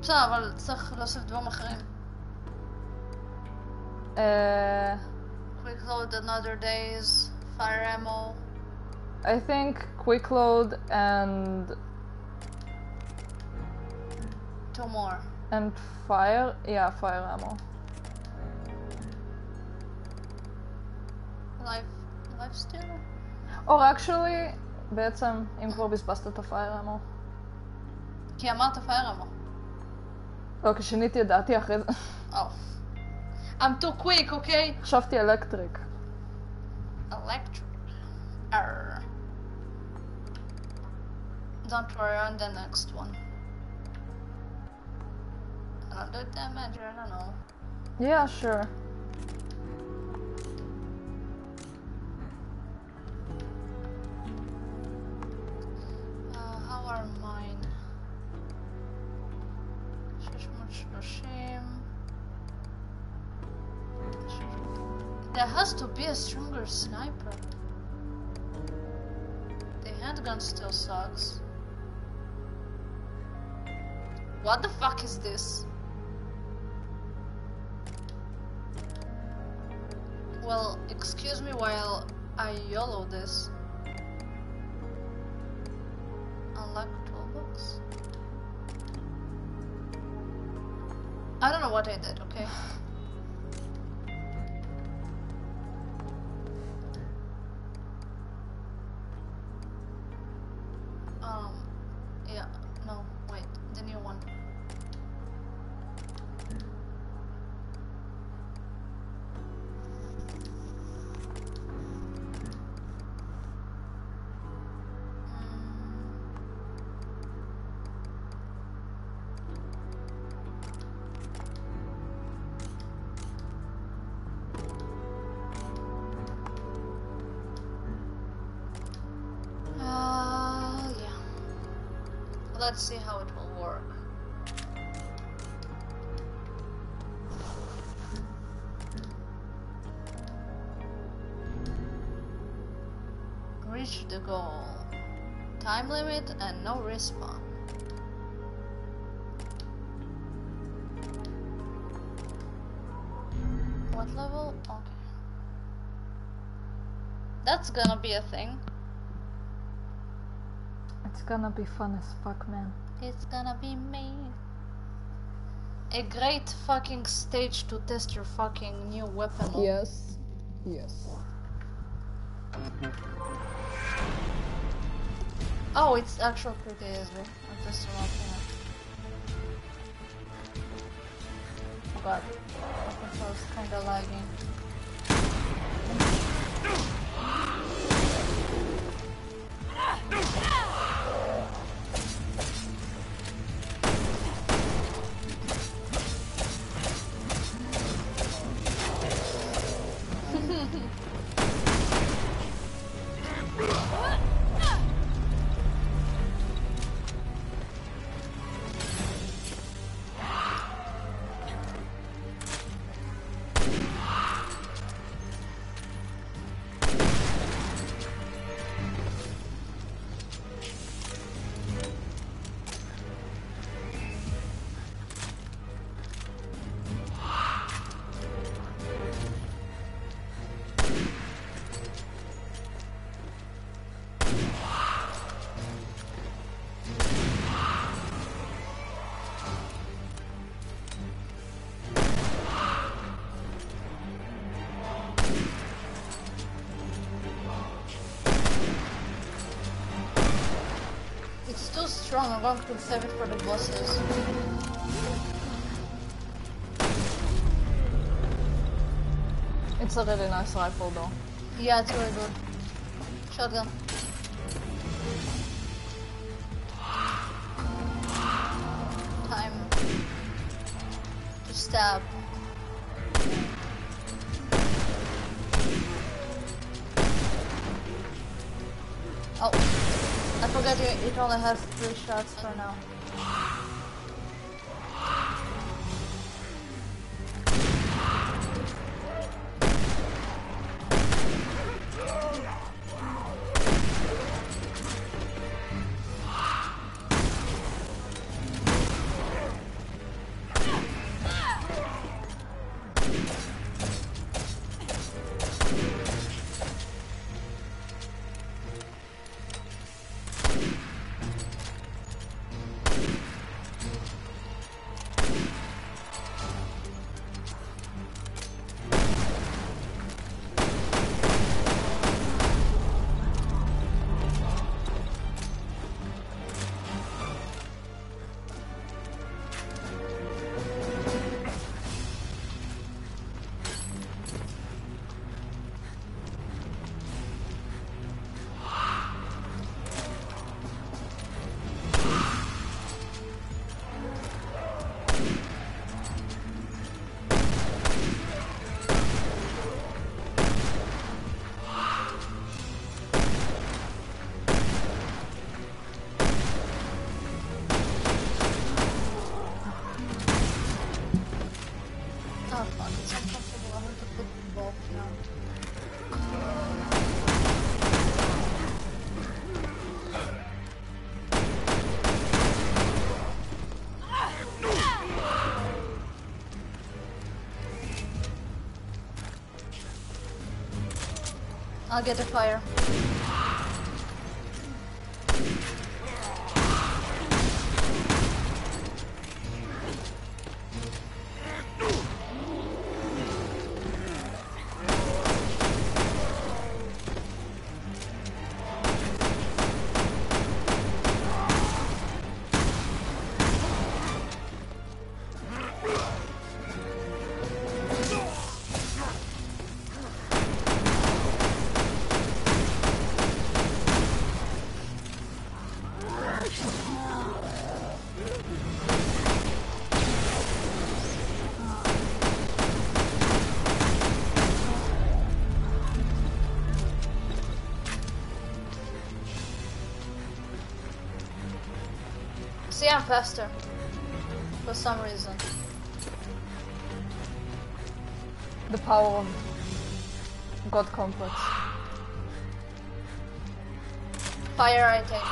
בסדר, אבל צריך להוסיף דברים אחרים. אה... Quick load another days, fire ammo. I think quick load and Two more. and fire. Yeah, fire ammo. Life, life steal? Or actually, בעצם, אם כבר בזבזת את הפייר אמו. כי אמרת fire ammo. לא, כי שיניתי את דעתי אחרי זה. Oh. I'm too quick, okay? חשבתי אלקטריק. Electric. Arr. Don't worry, on the next one. Another damage, I don't know. Yeah, sure. Uh, how are mine? 630. There has to be a stronger sniper. The handgun still sucks. What the fuck is this? Excuse me while I YOLO this. Unlock toolbox. I don't know what I did, okay? Let's see how it will work. Reach the goal. Time limit and no respawn. What level? Okay. That's gonna be a thing. It's gonna be fun as fuck, man. It's gonna be me. A great fucking stage to test your fucking new weapon. on. Yes. Yes. Oh, it's actually pretty easy. I'm just unlocking it. Oh god. My control's kinda lagging. I'm going to save it for the bosses. It's a really nice rifle though. Yeah, it's really good. Shotgun. I'll get a fire. Faster. For some reason. The power of God complex. Fire I.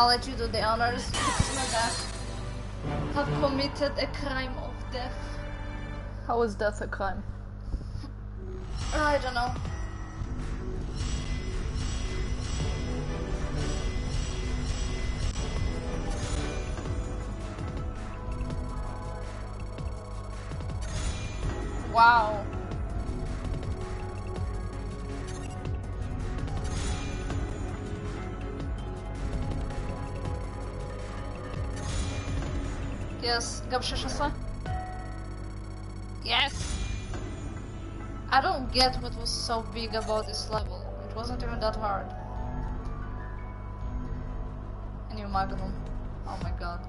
I'll let you do the honors. Have committed a crime of death. How is death a crime? Yes! I don't get what was so big about this level. It wasn't even that hard. A new Magnum. Oh my god.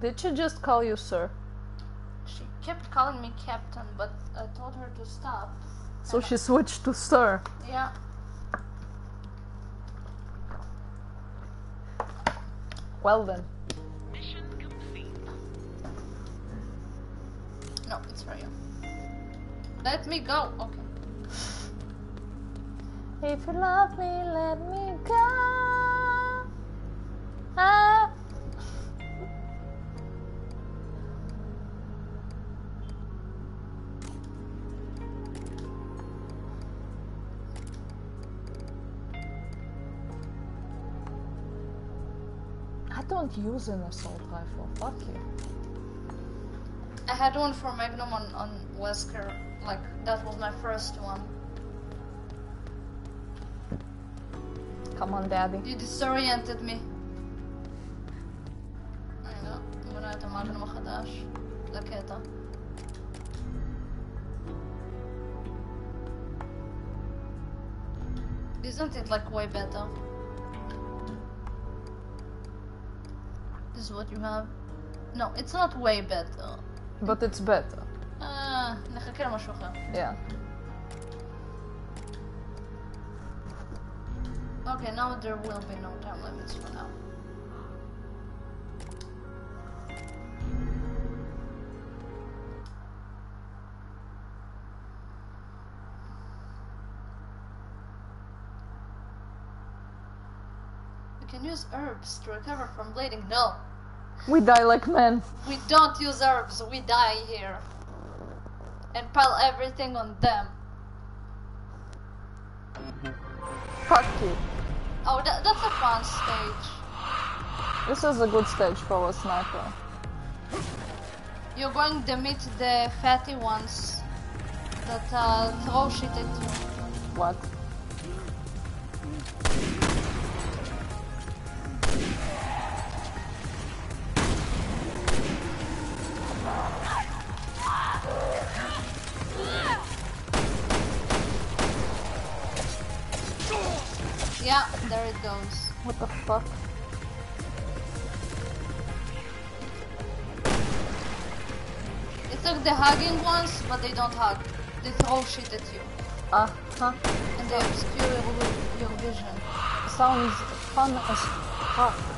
Did she just call you sir? She kept calling me captain, but I told her to stop. So she switched to sir. Yeah. Well then. Mission complete. No, it's for you. Let me go. Okay. If you love me, let me go. I don't use an assault rifle. Fuck you. I had one for Magnum on, on Wesker. Like, that was my first one. Come on, daddy. You disoriented me. רגע, בונה את המאגנום החדש. זה קטע. Isn't it like way better? is what you have? No, it's not way better. But it's better. אה, נחכה למשהו אחר. Yeah. Okay, now there will be no time limits for now. We can use herbs to recover from bleeding. No, We die like men. we don't use herbs. We die here. And pile everything on them. Fuck you. Oh, that, that's a fun stage. This is a good stage for a sniper. You're going to meet the fatty ones that uh, throw shit at you. What? There it goes. What the fuck? It's like the hugging ones, but they don't hug. They throw shit at you. Ah, huh. And they obscure your, your vision. Sounds fun as fuck.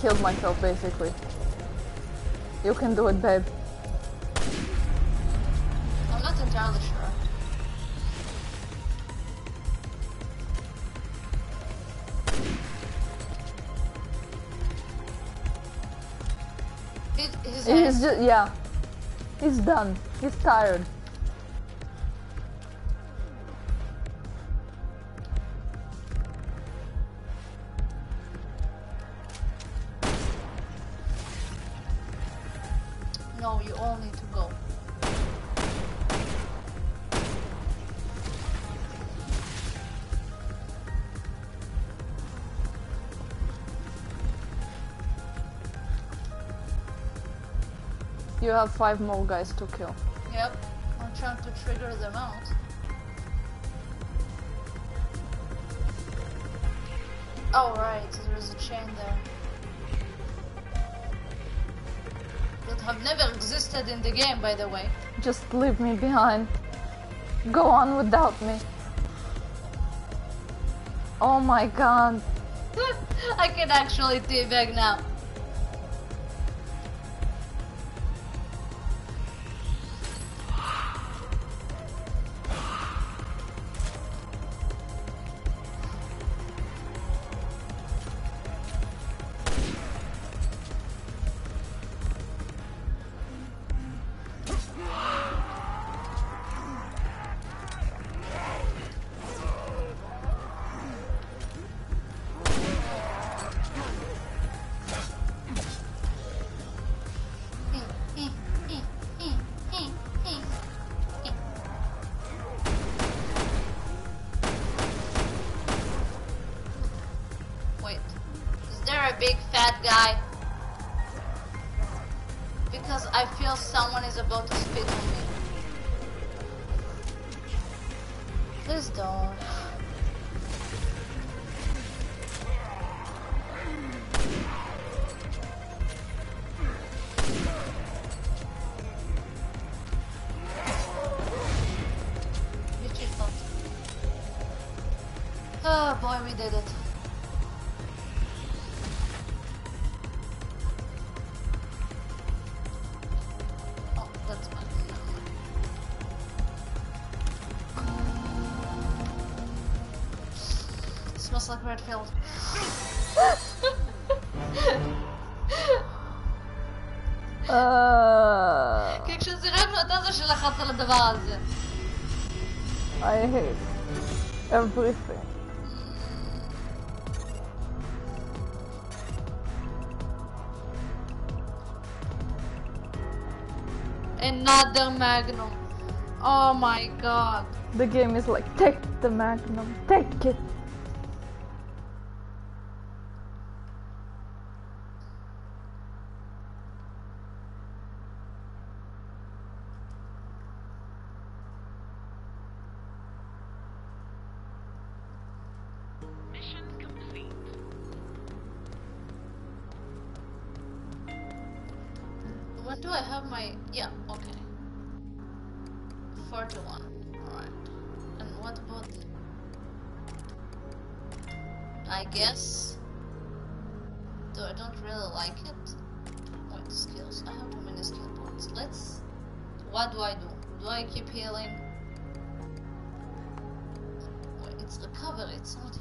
Killed myself basically. You can do it, babe. I'm not entirely sure. His He's just yeah. He's done. He's tired. You have five more guys to kill. Yep. I'm trying to trigger them out. Oh right, there's a chain there. That have never existed in the game, by the way. Just leave me behind. Go on without me. Oh my god. I can actually teabag now. Everything. Another Magnum. Oh my god. The game is like, take the magnum, take it. Do I have my... Yeah, okay. 4 to 1. Alright. And what about... I guess... Though I don't really like it. Wait, skills. I have too many skill points. Let's... What do I do? Do I keep healing? Wait, it's recovery, it's not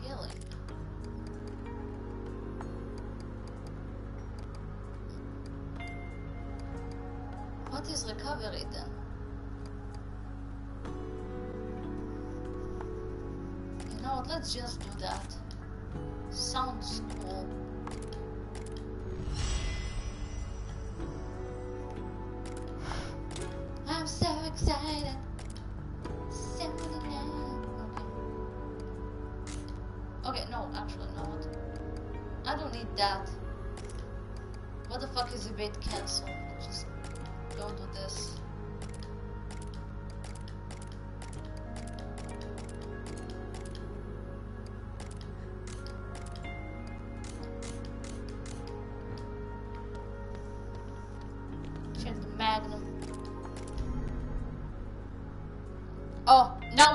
is recovery then? You know let's just do that. Sounds cool.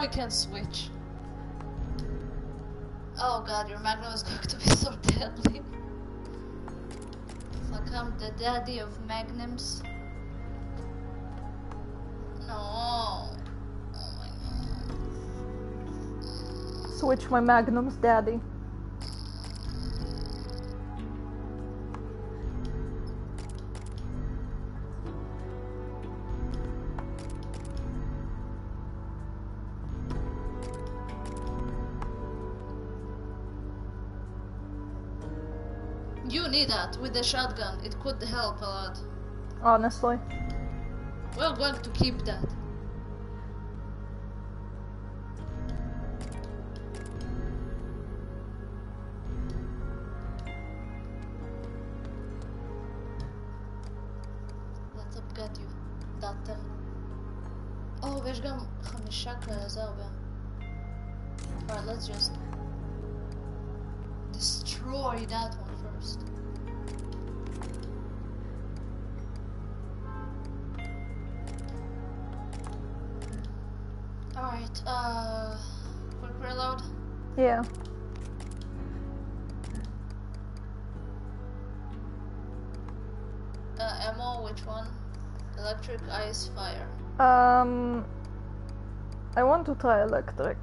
We can switch. Oh god, your magnum is going to be so deadly. Fuck, I'm the daddy of magnums. No. Oh my god. Switch my magnums, daddy. With the shotgun. It could help a lot. Honestly. We're going to keep that. Want to try electric.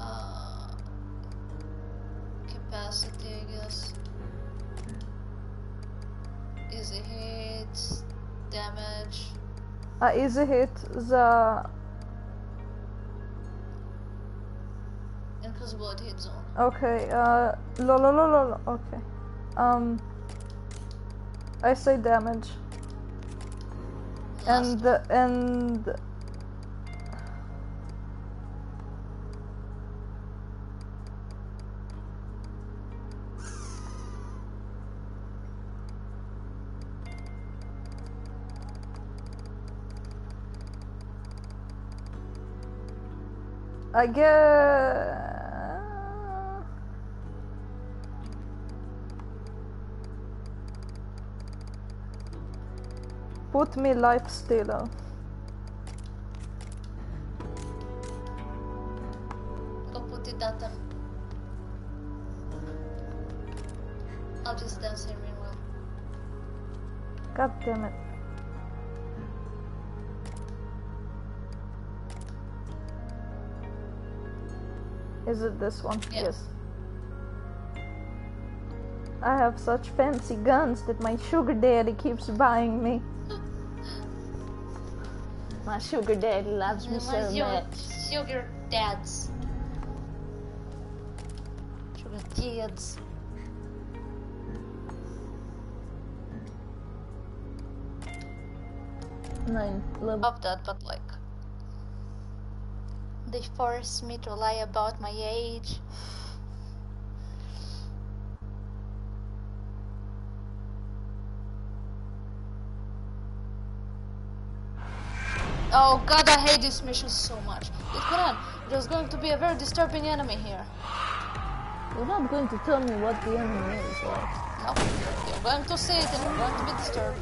Uh, capacity, I guess. Easy hit, damage. A easy hit za. Invisibility hit zone. Okay, uh. Lo lo lo lo lo. Okay. Um. I say damage. And the, and I guess put me life stealer. Go put it at them. I'll just dance here meanwhile. God damn it. Is it this one? Yeah. Yes. I have such fancy guns that my sugar daddy keeps buying me. My sugar daddy loves me so your much. sugar dads? Sugar kids. Nine. Love. Love that, but like. They force me to lie about my age. Oh god, I hate this mission so much. It couldn't. There's going to be a very disturbing enemy here. You're not going to tell me what the enemy is, right? No, you're going to see it and you're going to be disturbed.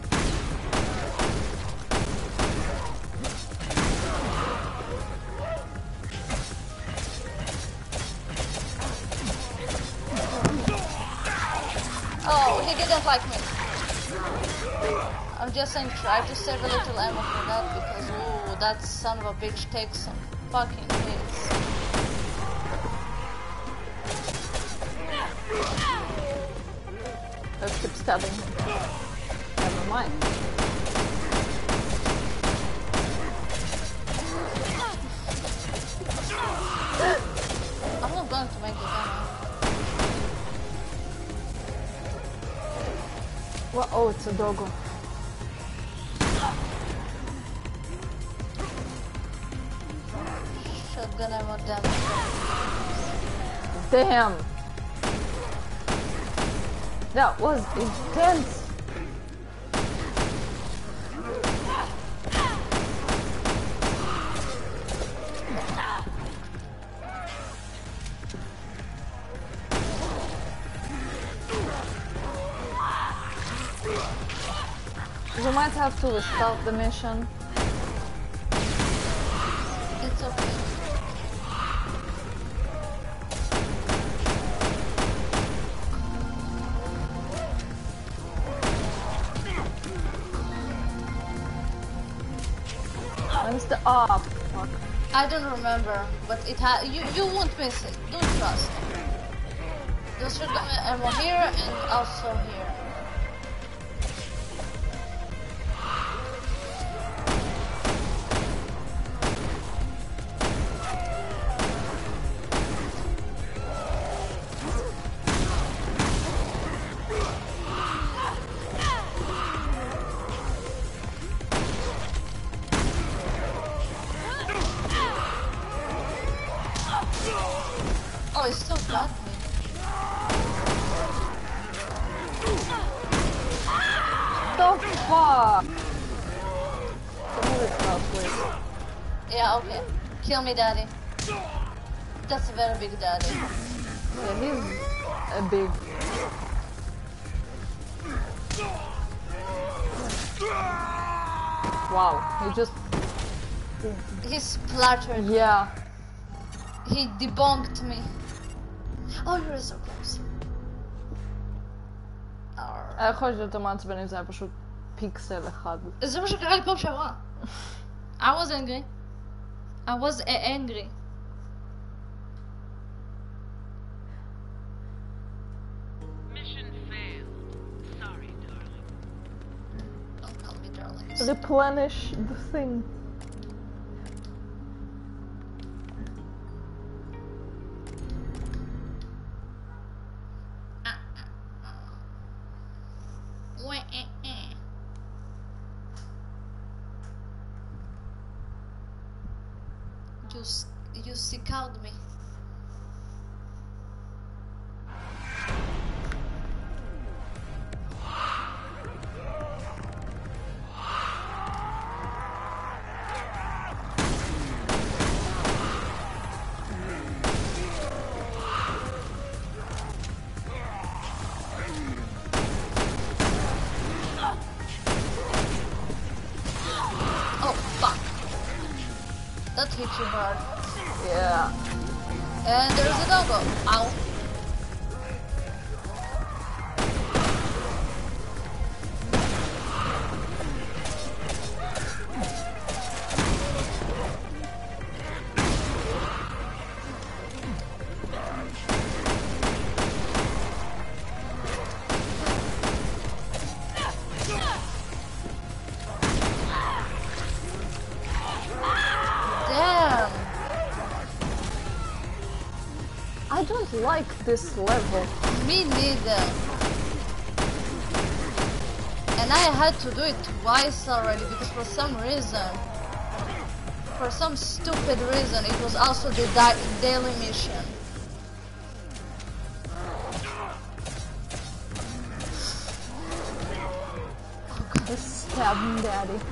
Oh, he didn't like me. I'm just saying try to save a little ammo for that because ooh, that son of a bitch takes some fucking hits. Let's keep stabbing. Never mind. I'm not going to make it ammo. What? Oh, it's a doggo. Damn. That was intense. We might have to restart the mission. Remember, but it had you. You won't miss it. Don't trust. There's shotgun ammo here and also here. me, daddy. That's a very big daddy. Yeah, he's a big. Wow, he just He splattered. yeah. He debunked me. Oh, you're so close. Arr. יכול להיות יותר מעצבן אם זה היה פשוט פיקסל אחד. זה מה שקרה לי פעם שעברה. I was angry. I was a- angry. Mission failed. Sorry, darling. Don't call me darling. Replenish the thing. Hit you hard. Yeah. And there's a doggo. Ow. This level. Me neither. And I had to do it twice already because for some reason, for some stupid reason, it was also the daily mission. Just stab him, daddy.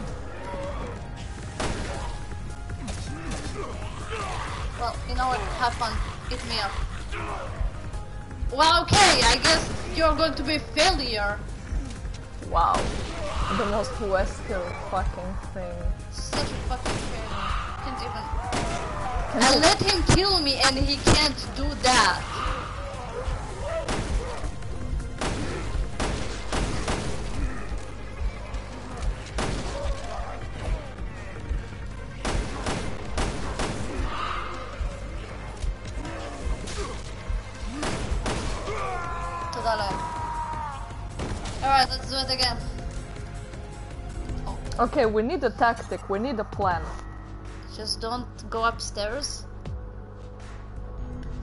Wesker fucking thing. Such a fucking failure. Can't even. I let him kill me, and he Okay, we need a tactic. We need a plan. Just don't go upstairs.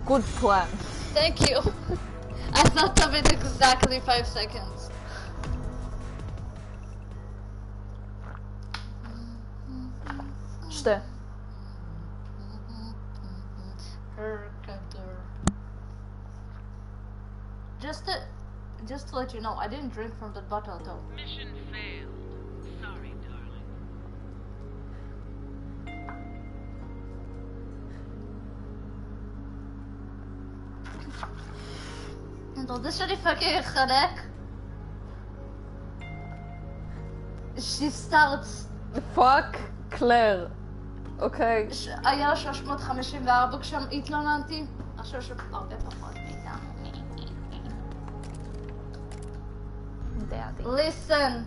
Good plan. Thank you. I thought of it exactly five seconds. Shte. Herkader. Just to, just to let you know, I didn't drink from that bottle though. Mission Die fucking gedek. She starts... Fuck Claire. אוקיי. היה 354 כשהתלוננתי, עכשיו יש הרבה פחות. Daddy. Listen,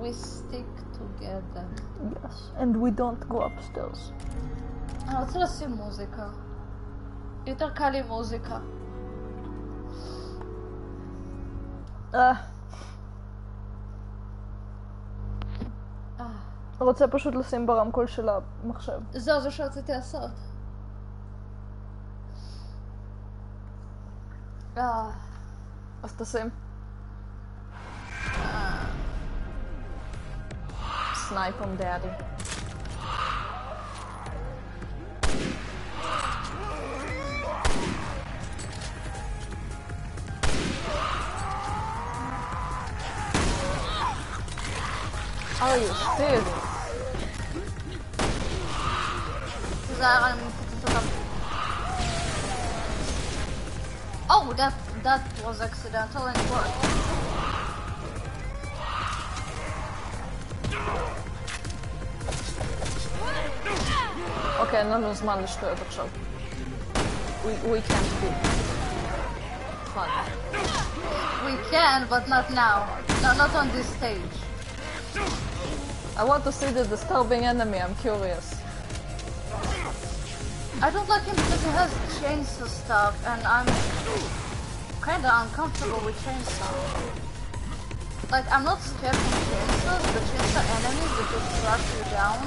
we stick together. Yes, and we don't go upstairs. אני רוצה לשים מוזיקה. יותר קל לי מוזיקה. רוצה פשוט לשים ברמקול של המחשב. זהו, זה שרציתי לעשות. אה, אז תשים. סנייפ on daddy. Oh, you food. Oh, that that was accidental and worked. Okay, no one's managed to overthrow. We we can't do fun. We can, but not now. No, not on this stage. I want to see the disturbing enemy, I'm curious. I don't like him because he has chainsaw stuff, and I'm kinda uncomfortable with chainsaw. Like, I'm not scared from chainsaws, but chainsaw enemies that just rush you down,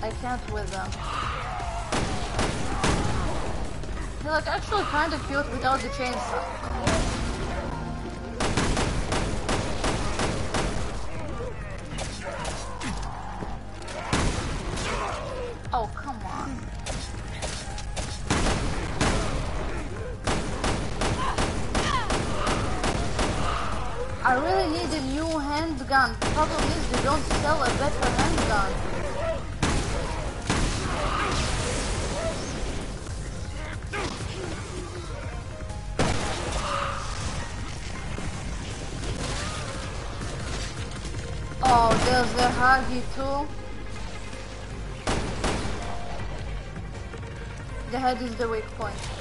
I can't with them. They're like actually kinda cute without the chainsaw. Handgun. Problem is they don't sell a better handgun. Oh, there's a Hagi too. The head is the weak point.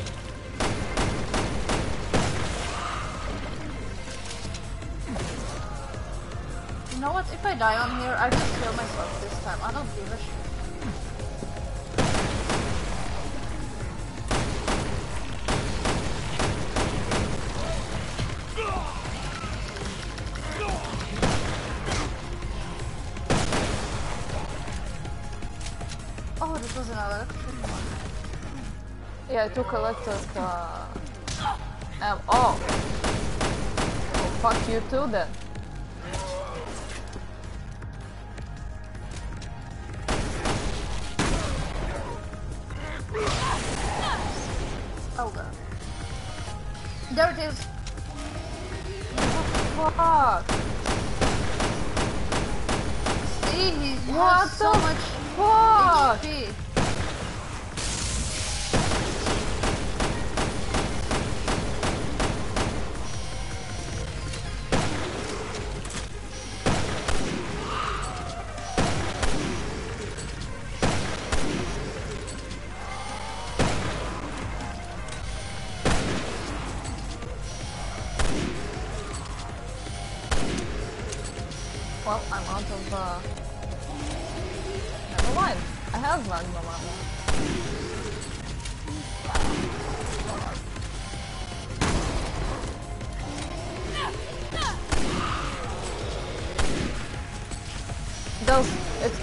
If I die on here, I just kill myself this time. I don't give a shit. Oh, this was another one. Yeah, I took electric, uh... Um, oh! Oh, fuck you too then.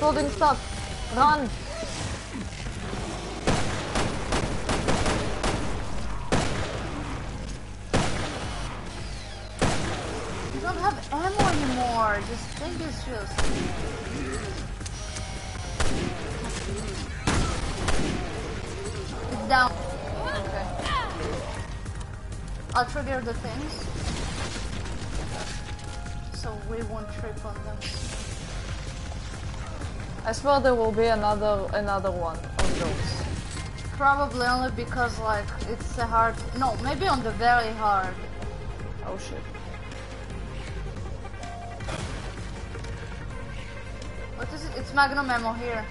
Exploding stuff. Run! I swear there will be another another one of those. Probably only because, like, it's a hard. No, maybe on the very hard. Oh shit. What is it? It's Magnum ammo here.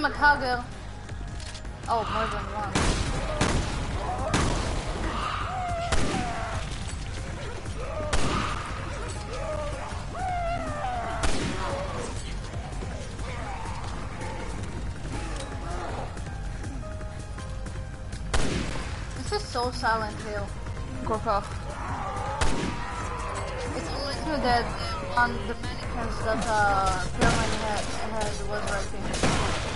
him a cargo. Oh, more than one. This is so Silent Hill. Gorkov. It's only two dead. on the mannequins that uh, Germany had, had was right there.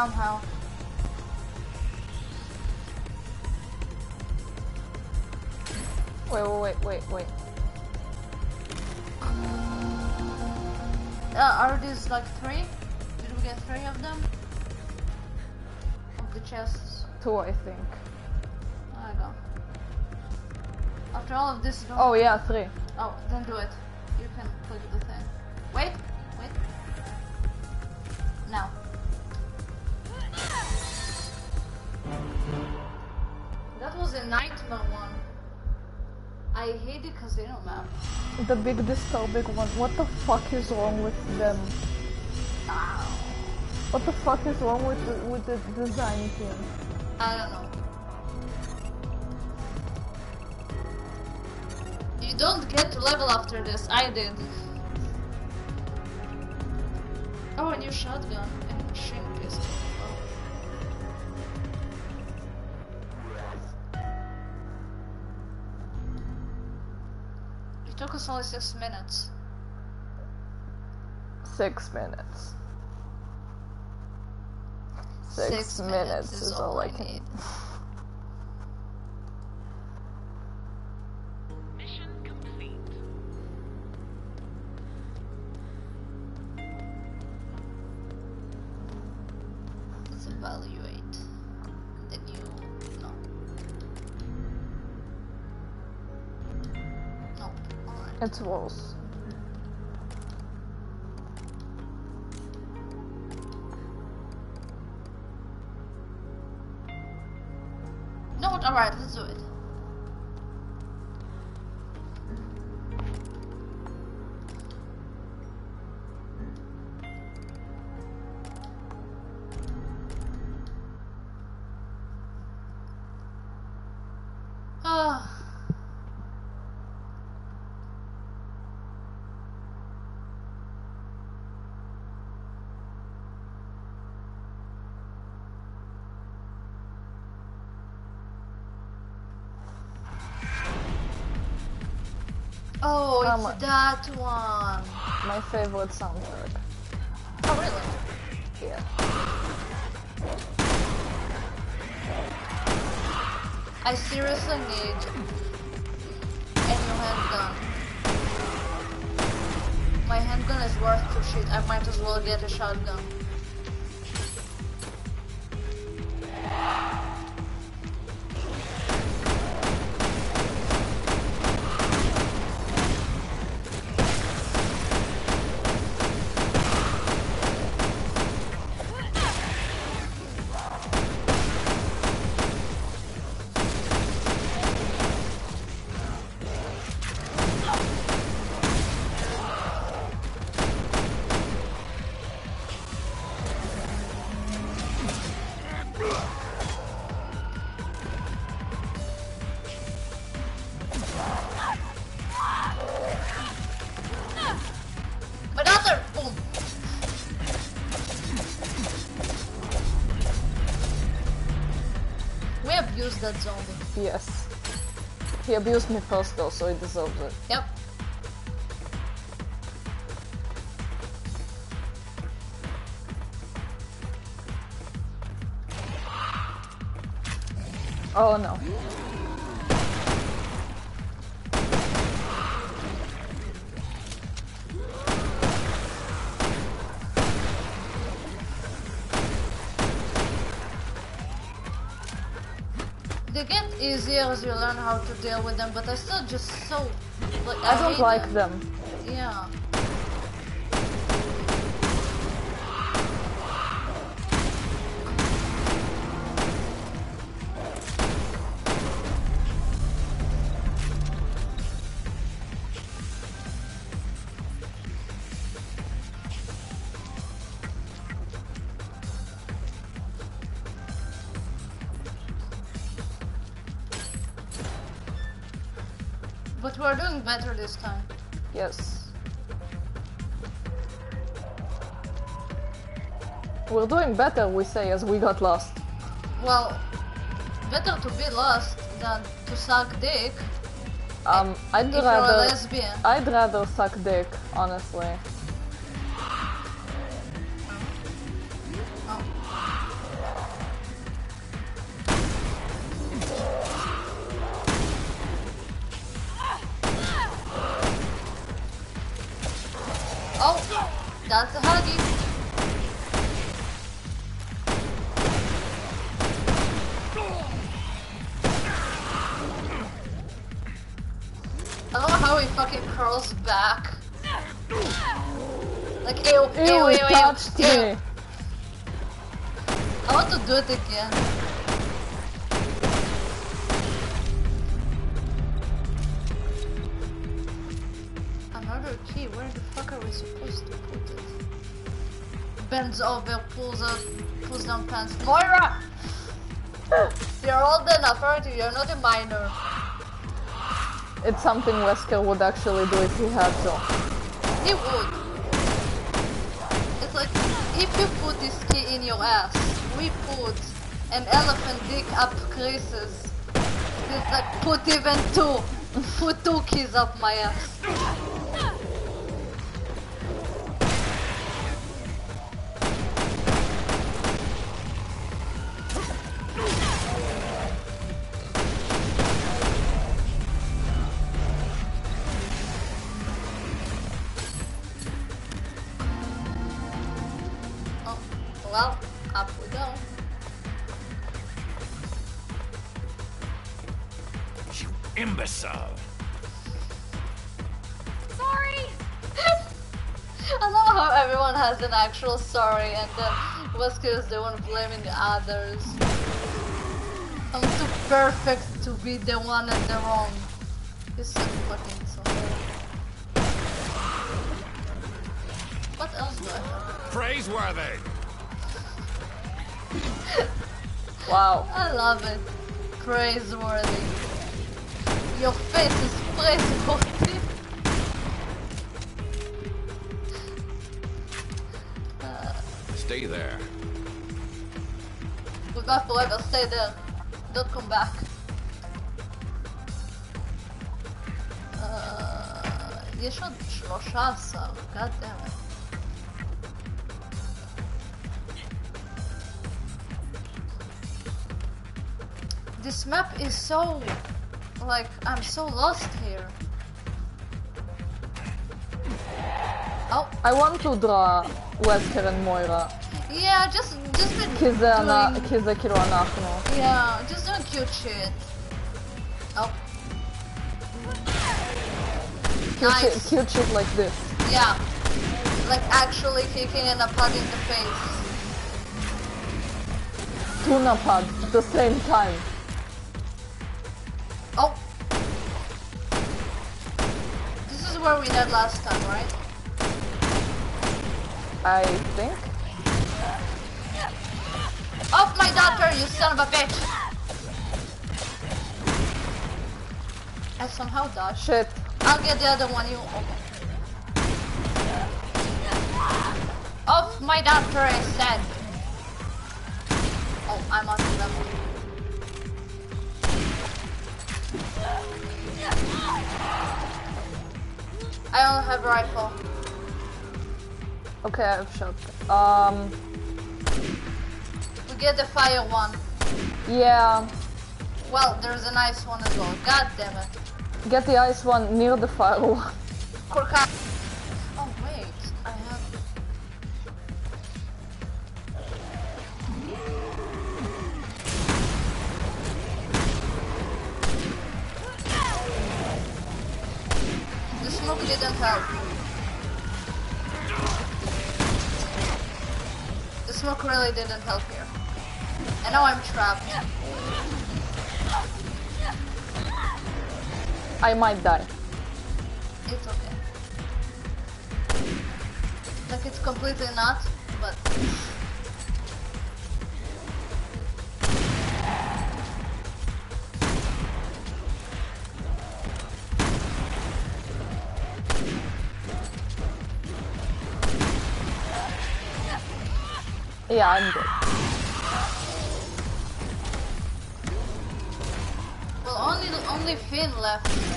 Somehow. Wait, wait, wait, wait, wait. Uh, are these like three? Did we get three of them? Of the chests? Two, I think. I go. After all of this. Oh yeah, three. Oh, then do it. You can click the thing. The big disturbing one. What the fuck is wrong with them? What the fuck is wrong with the, with the design team? I don't know. You don't get to level after this. I did. Oh, a new shotgun and machine It took us only six minutes. Six minutes. Six, minutes, is all I can. need. Alright. That one. My favorite soundtrack. Oh, really? Yeah. I seriously need a new handgun. My handgun is worth to shit. I might as well get a shotgun. Abused me first though, so he deserves it. Yep. They get easier as you learn how to deal with them, but I still just so like I don't hate like them. Yeah. This time. Yes. We're doing better, we say, as we got lost. Well, better to be lost than to suck dick Um, I'd if you're a rather, lesbian. I'd rather suck dick, honestly. A minor. It's something Wesker would actually do if he had to. He would. It's like, if you put this key in your ass, we put an elephant dick up Chris's. It's like, put even two. Put two keys up my ass. Actual sorry and uh, then Wesker is the one blaming others. I'm too perfect to be the one at the wrong. He's so fucking so What else do I have? Praiseworthy! Wow. I love it. Praiseworthy. Your face is praiseworthy. forever, stay there. Don't come back. Uh, יש עוד 13, god damn it. This map is so... Like, I'm so lost here. Oh, I want to draw Wesker and Moira. yeah, just, just been כי זה אנ- doing... כי זה כאילו אנחנו. yeah, just doing cute shit. Oh, Cute, Nice. shit, cute shit like this. yeah. Like actually kicking in a pug in the face. Tuna pug at the same time. Oh. This is where we died last time, right? I think. My daughter, you son of a bitch! I somehow dodged. Shit. I'll get the other one, you. Okay. Off my daughter, I said. Oh, I'm on the level. I only have a rifle. Okay, I have shot. Um, get the fire one. yeah. Well, there's a nice one as well. God damn it. Get the ice one near the fire one. might die. It's okay. Like it's completely not, but... Yeah, I'm good. Well, only only Finn left.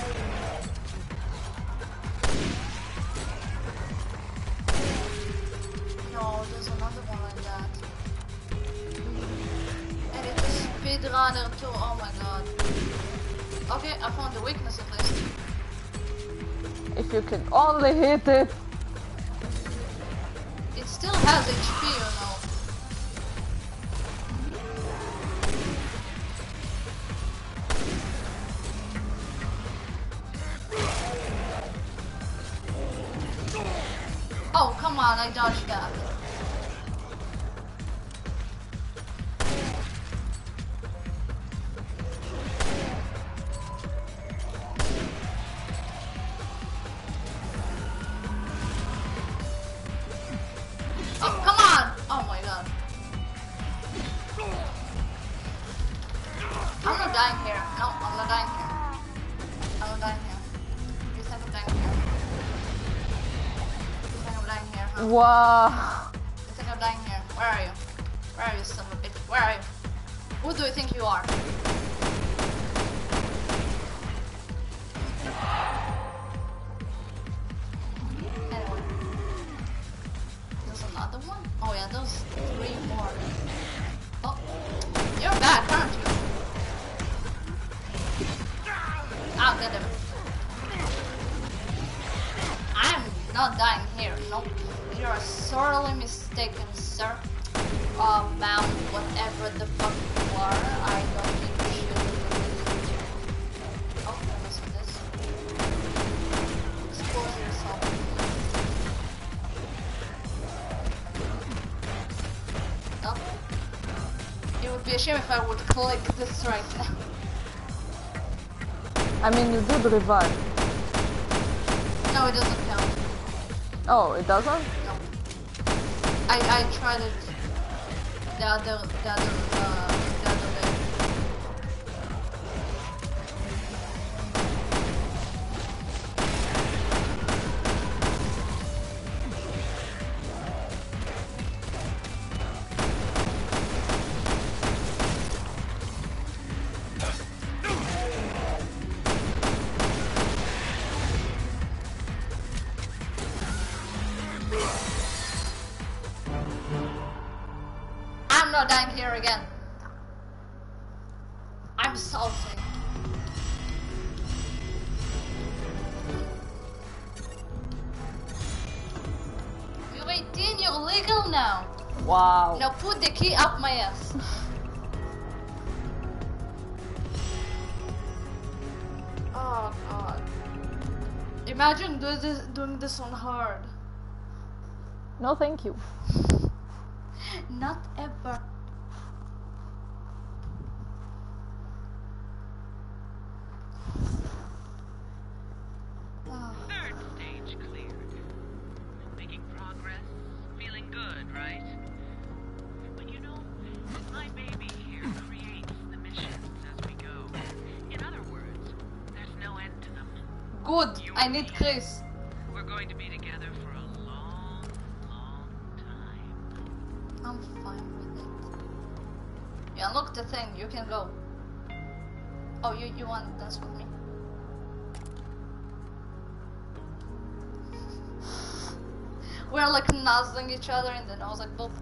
робити good advice. No, it doesn't count. Oh, it doesn't? No. I, I tried it. The other, the other Imagine doing this, doing this on hard. No, thank you. Not ever. We're going to be together for a long, long time. I'm fine with it. You unlock the thing, you can go. Oh, you, you want to dance with me? We're like nuzzling each other in the nose like both.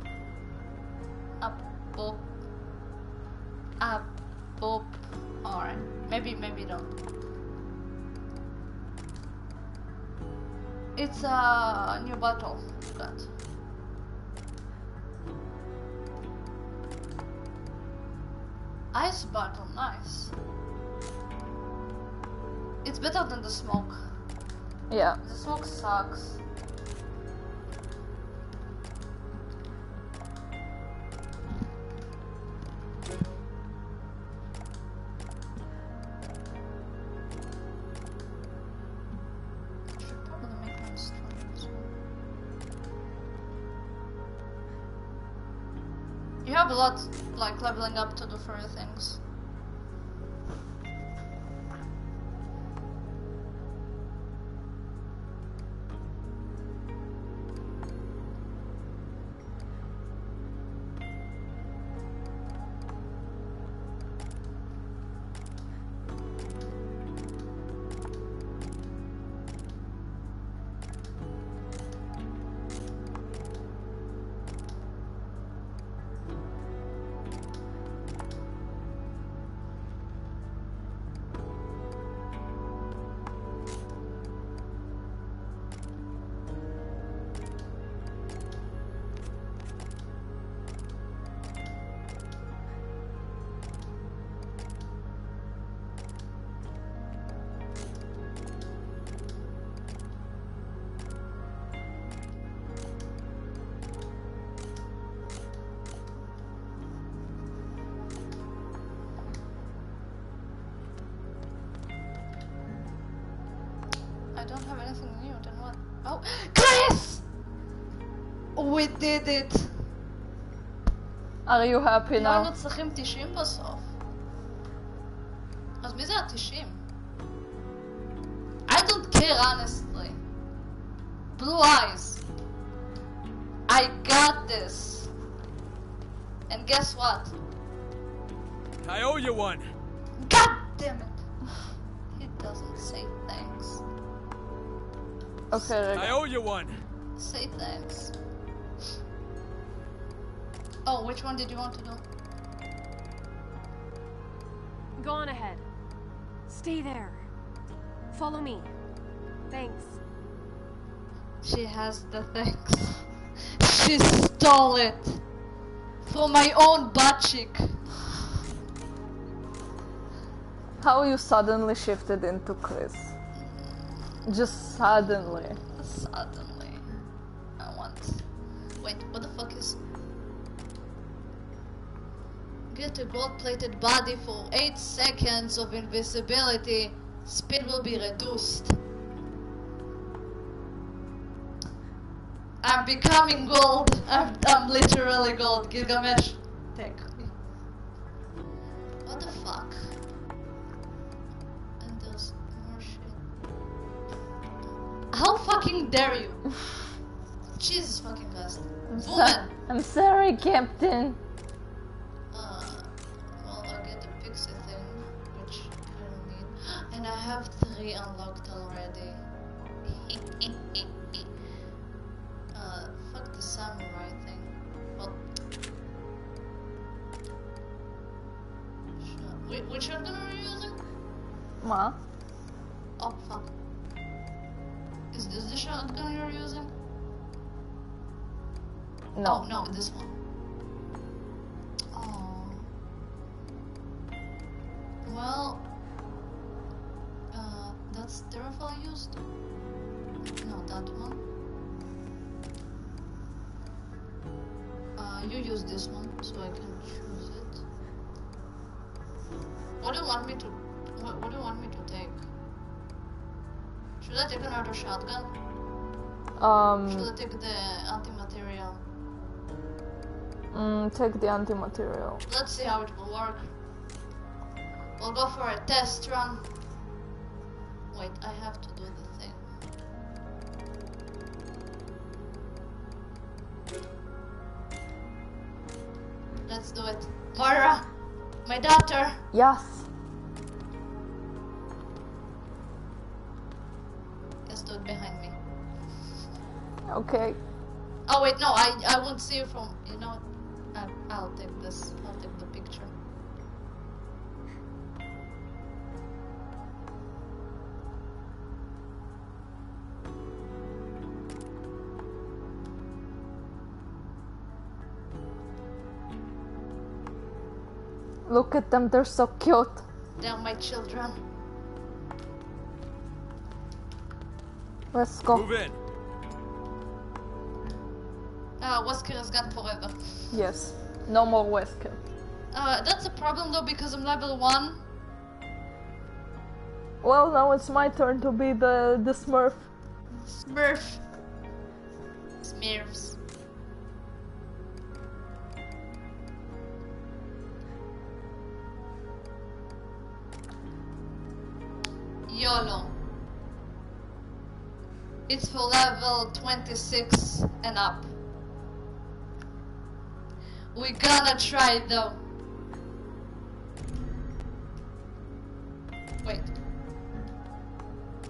bottle that. Ice bottle, nice. It's better than the smoke. Yeah. The smoke sucks. Chris! We did it! Are you happy לא היינו now? צריכים 90 בסוף. has the thanks. She stole it for my own butt cheek. How you suddenly shifted into Chris? Just suddenly. Suddenly, I want. Wait, what the fuck is? Get a gold-plated body for eight seconds of invisibility. Speed will be reduced. I'm becoming gold. I'm, I'm literally gold. Gilgamesh, take me. What the fuck? And there's more shit. How fucking dare you? Jesus fucking Christ. I'm, so- Woman! I'm sorry, Captain. Uh, well, I'll get the pixie thing, which I don't need. And I have three unlocked already. מה? Oh, fuck. Is this the shotgun you're using? No. Oh, no, this one. Anti-material. Let's see how it will work. We'll go for a test run. Wait, I have to do the thing. Let's do it. Moira, my daughter. Yes. Just do it behind me. Okay. Oh wait, no, I I won't see you from. Look at them, they're so cute. They're my children. Let's go. Move in. Uh, Wesker is gone forever. Yes. No more Wesker. Uh, that's a problem though because I'm level 1. Well, now it's my turn to be the the Smurf. Smurf. Smurfs. 26 and up. We're gonna try it though. Wait.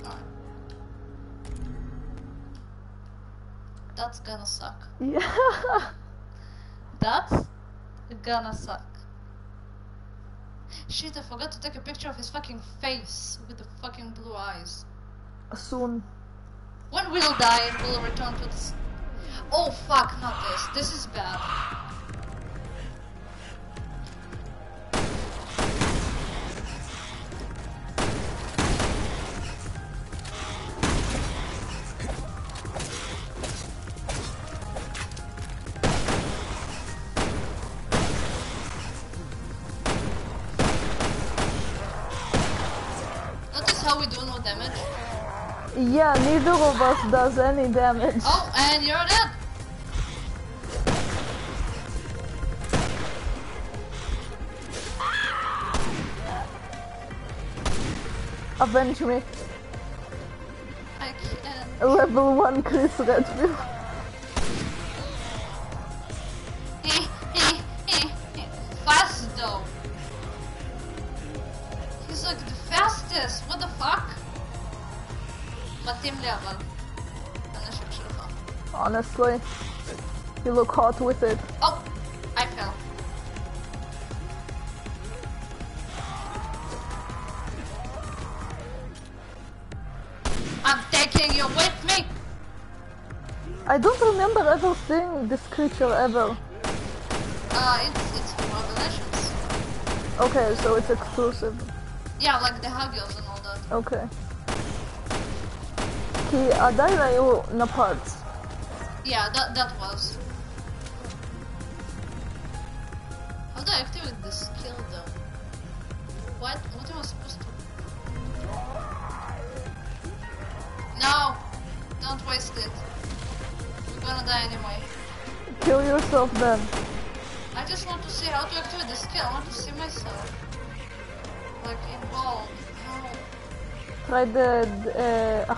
Alright. That's gonna suck. Yeah. That's gonna suck. Shit, I forgot to take a picture of his fucking face with the fucking blue eyes. Soon. When we'll die and we'll return to this. Oh fuck, not this. This is bad. Yeah, neither of us does any damage. Oh, and you're dead. Avenge me. I can't. Level 1 Chris Redfield. honestly. You look hot with it. Oh, I fell. I'm taking you with me! I don't remember ever seeing this creature ever. Uh, it's, it's from Revelations. Okay, so it's exclusive. Yeah, like the Hagios and all that. Okay. Okay, I uh, die you uh, на parts. Yeah, that, that was. How do I activate the skill though? What? What am I supposed to? No! Don't waste it. You're gonna die anyway. Kill yourself then. I just want to see how to activate the skill. I want to see myself. Like, involved. Try the, the uh,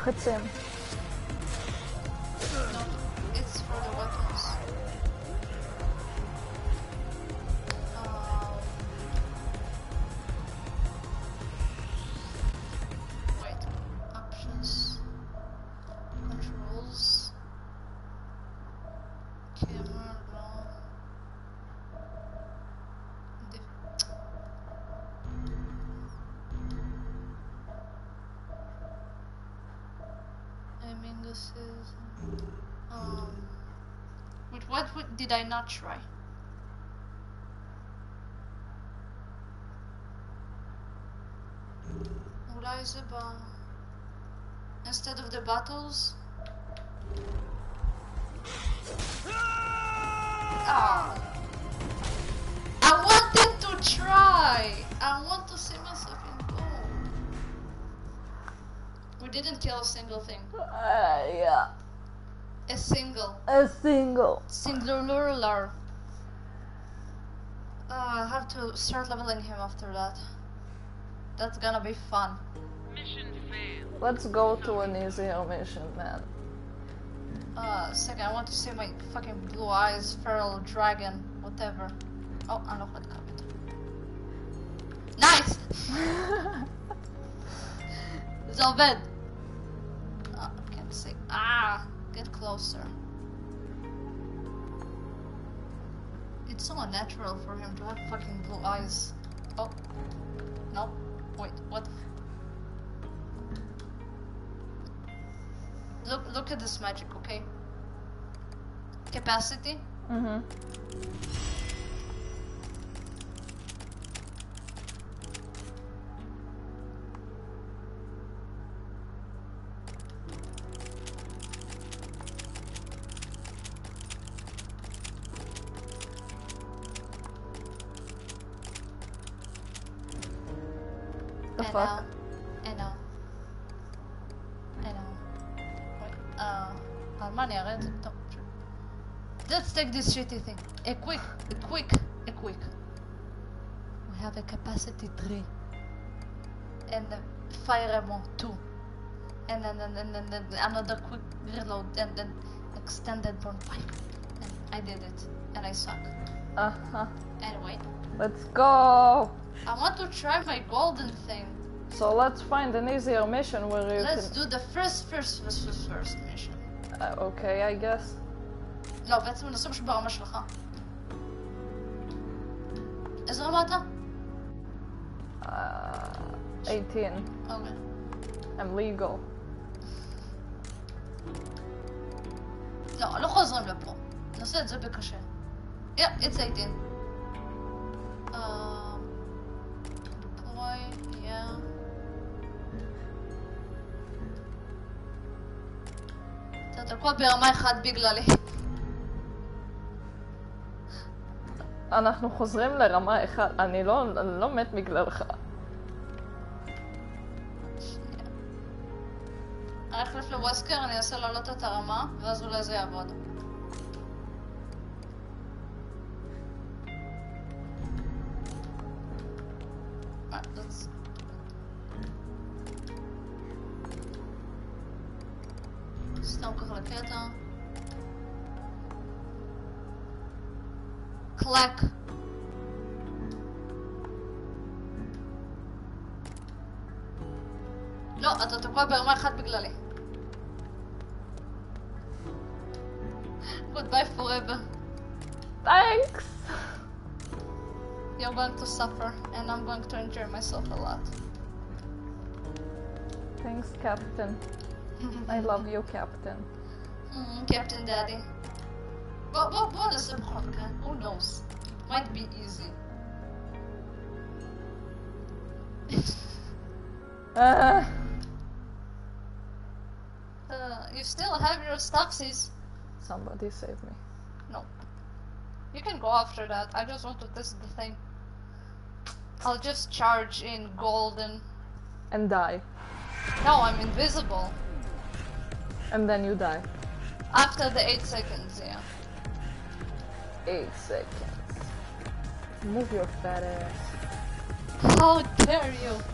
start leveling him after that. That's gonna be fun. Mission failed. Let's go to an easier mission, man. Uh, second, I want to see my fucking blue eyes, feral dragon, whatever. Oh, I know what coming. Nice! Zalved! I ah, can't see. Ah, get closer. It's so unnatural for him to have fucking blue eyes. Oh. No. Wait, what? Look, look at this magic, okay? Capacity. Mm-hmm. This shitty thing. A quick, a quick, a quick. We have a capacity 3. And a fire ammo 2. And then, and then, and then another quick reload and then extended bonfire. And I did it. And I suck. Uh-huh. Anyway, Let's go! I want to try my golden thing. So let's find an easier mission where you Let's can... do the first, first, first, first, first mission. Uh, okay, I guess. לא, בעצם נעשה משהו ברמה שלך. איזה רמה אתה? Uh, 18. אוקיי. I'm legal. לא, לא חוזרים לפה. נעשה את זה בקשה. Yeah, it's 18. Um, deploy, yeah. אתה תקוע ברמה 1 בגללי. אנחנו חוזרים לרמה 1. אני לא, אני לא מת בגללך. אני אחליף לווסקר, אני אנסה להעלות את הרמה, ואז אולי זה יעבוד. לא, אתה תקוע ברמה אחת בגללי. Goodbye forever. Thanks! You're going to suffer, and I'm going to enjoy myself a lot. Thanks, Captain. I love you, Captain. Mm, Captain Daddy. But what bonus of Honka? Who knows? Might be easy. Uh, still have your stopsies. somebody save me. No. You can go after that. I just want to test the thing. I'll just charge in golden. And die. No, I'm invisible. And then you die. After the 8 seconds, yeah. 8 seconds. Move your fat ass. How dare you!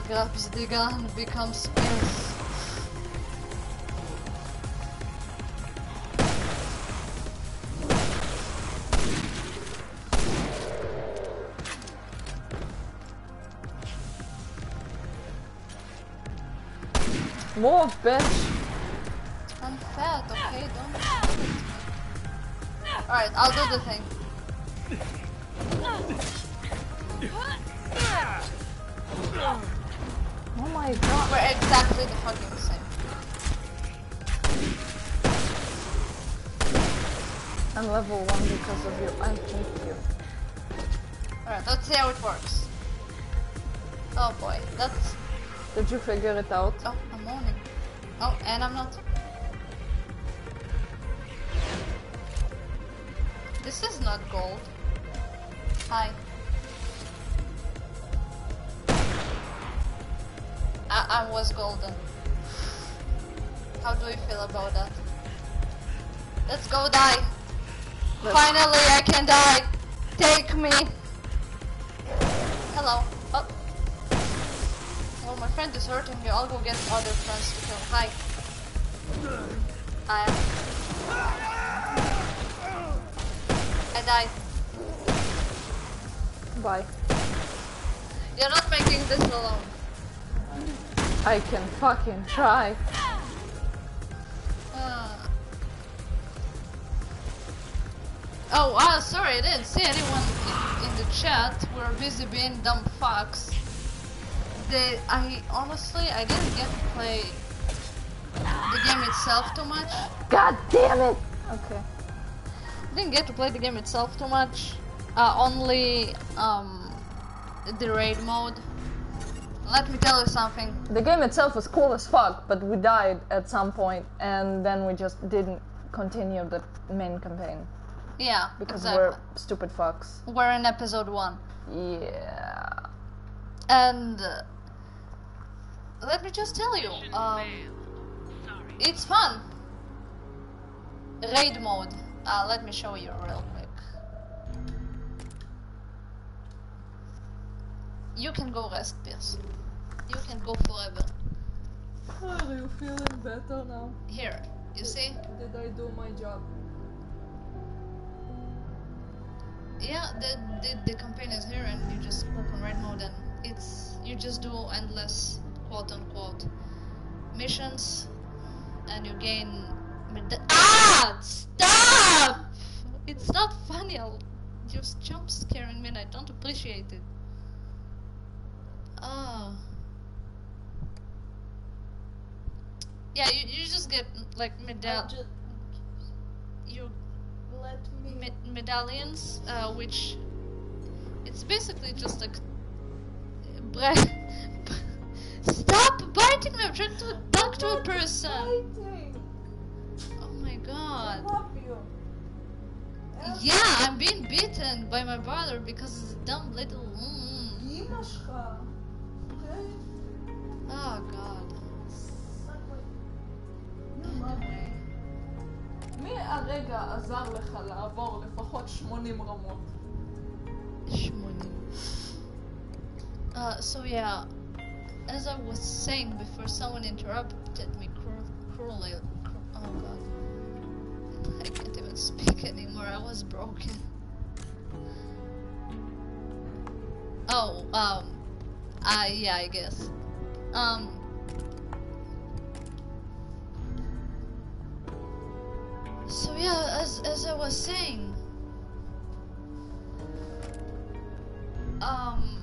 grabs the gun becomes scarce. More bitch! Figure it out? Fucking try. Uh. Oh, ah, sorry, I didn't see anyone in, in the chat. We're busy being dumb fucks. The I honestly I didn't get to play the game itself too much. God damn it! Okay. didn't get to play the game itself too much. Uh, only um, the raid mode. Let me tell you something. The game itself was cool as fuck, but we died at some point, and then we just didn't continue the main campaign Yeah, because exactly. we're stupid fucks. We're in episode one, Yeah. and uh, let me just tell you, um, it's fun. Raid mode. Uh, let me show you real quick. You can go rest, Pierce. You can go forever. Are you feeling better now? Here, you see? Did I do my job? Yeah, the, the the campaign is here, and you just click on raid mode, and it's you just do endless quote unquote missions, and you gain. Ah! Stop! It's not funny. I'll just jump scaring me, and I don't appreciate it. Ah. Yeah, you, you just get like medal. You let me. med- medallions, uh, which it's basically just like stop biting me. I'm trying to talk to a person. Oh my god. I Yeah, I'm being beaten by my brother because he's a dumb little. Mm. Oh god. מי הרגע עזר לך לעבור לפחות 80 רמות? 80. Uh, so yeah, as I was saying before, someone interrupted me cru- cruelly. Cru- oh god, I can't even speak anymore. I was broken. Oh, um, uh, yeah, I guess. Um. So yeah, as as I was saying, um,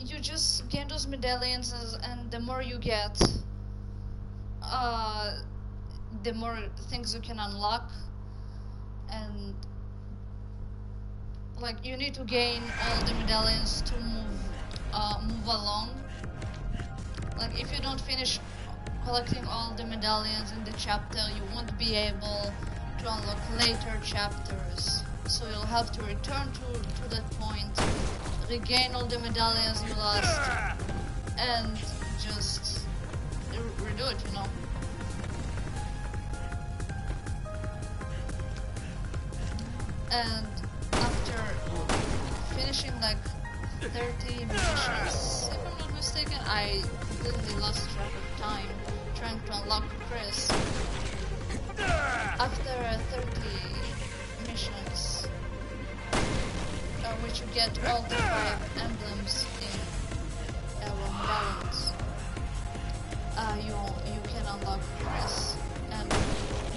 you just gain those medallions, and the more you get, uh, the more things you can unlock, and like you need to gain all the medallions to move, uh, move along. Like if you don't finish collecting all the medallions in the chapter, you won't be able to unlock later chapters. So you'll have to return to, to that point, regain all the medallions you lost, and just re- redo it, you know. And after finishing like 30 missions, if I'm not mistaken, I completely lost track of time trying to unlock Chris. After 30 missions, uh, which you get all the five emblems in our medallions, uh, you you can unlock Chris, and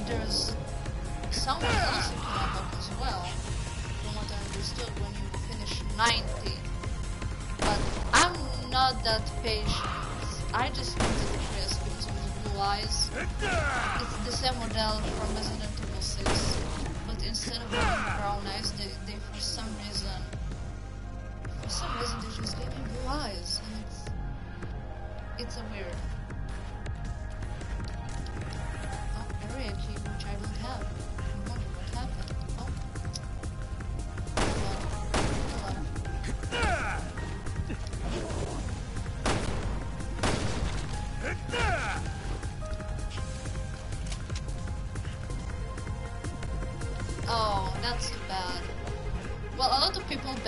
there's someone else you can unlock as well. From what I understood, when you finish 90. But I'm not that patient. I just wanted Chris eyes. It's the same model from Resident Evil 6, but instead of having brown eyes, they, they for some reason, for some reason they just gave me blue eyes, and it's it's a weird. Oh, area key which I don't have.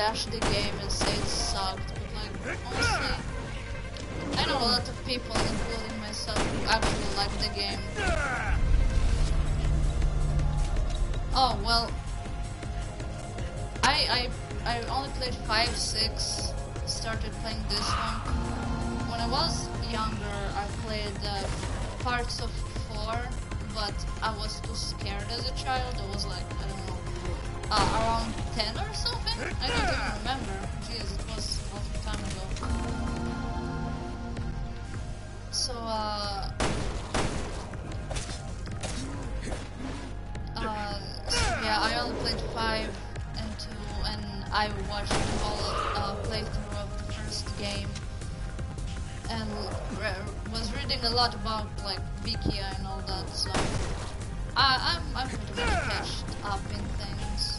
the game and say it sucked, but like, honestly, I know a lot of people, including myself, who actually like the game. Oh, well, I, I, I only played 5, 6, started playing this one. When I was younger, I played uh, parts of 4, but I was too scared as a child, I was like, I don't know, uh, around 10 or something? I don't even remember. Jeez, it was a long time ago. So, uh... Uh, so yeah, I only played 5 and 2, and I watched the whole uh, playthrough of the first game. And re was reading a lot about, like, Vikia and all that, so... I, I'm, I'm pretty much catched up in things.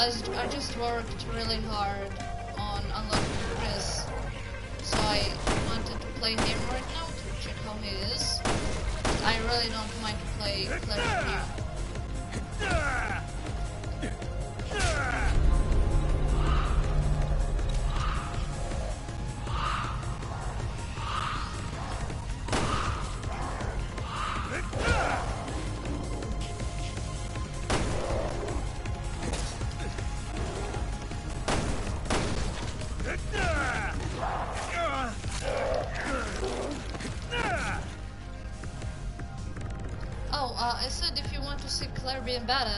I, I just worked really hard better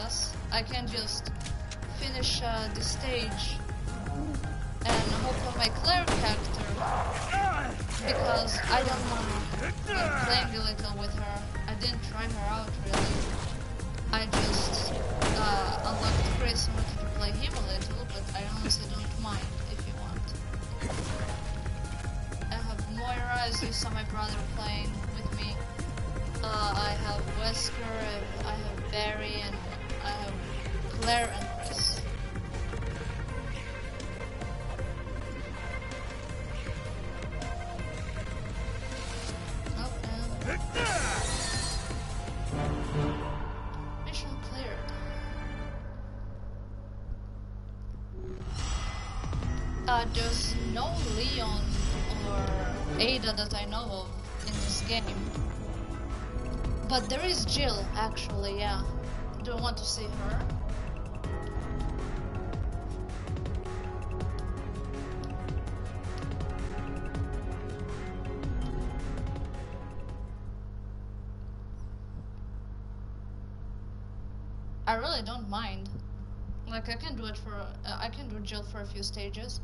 that I know of in this game. But there is Jill, actually, yeah. Do I want to see her? I really don't mind. Like I can do it for uh, I can do Jill for a few stages.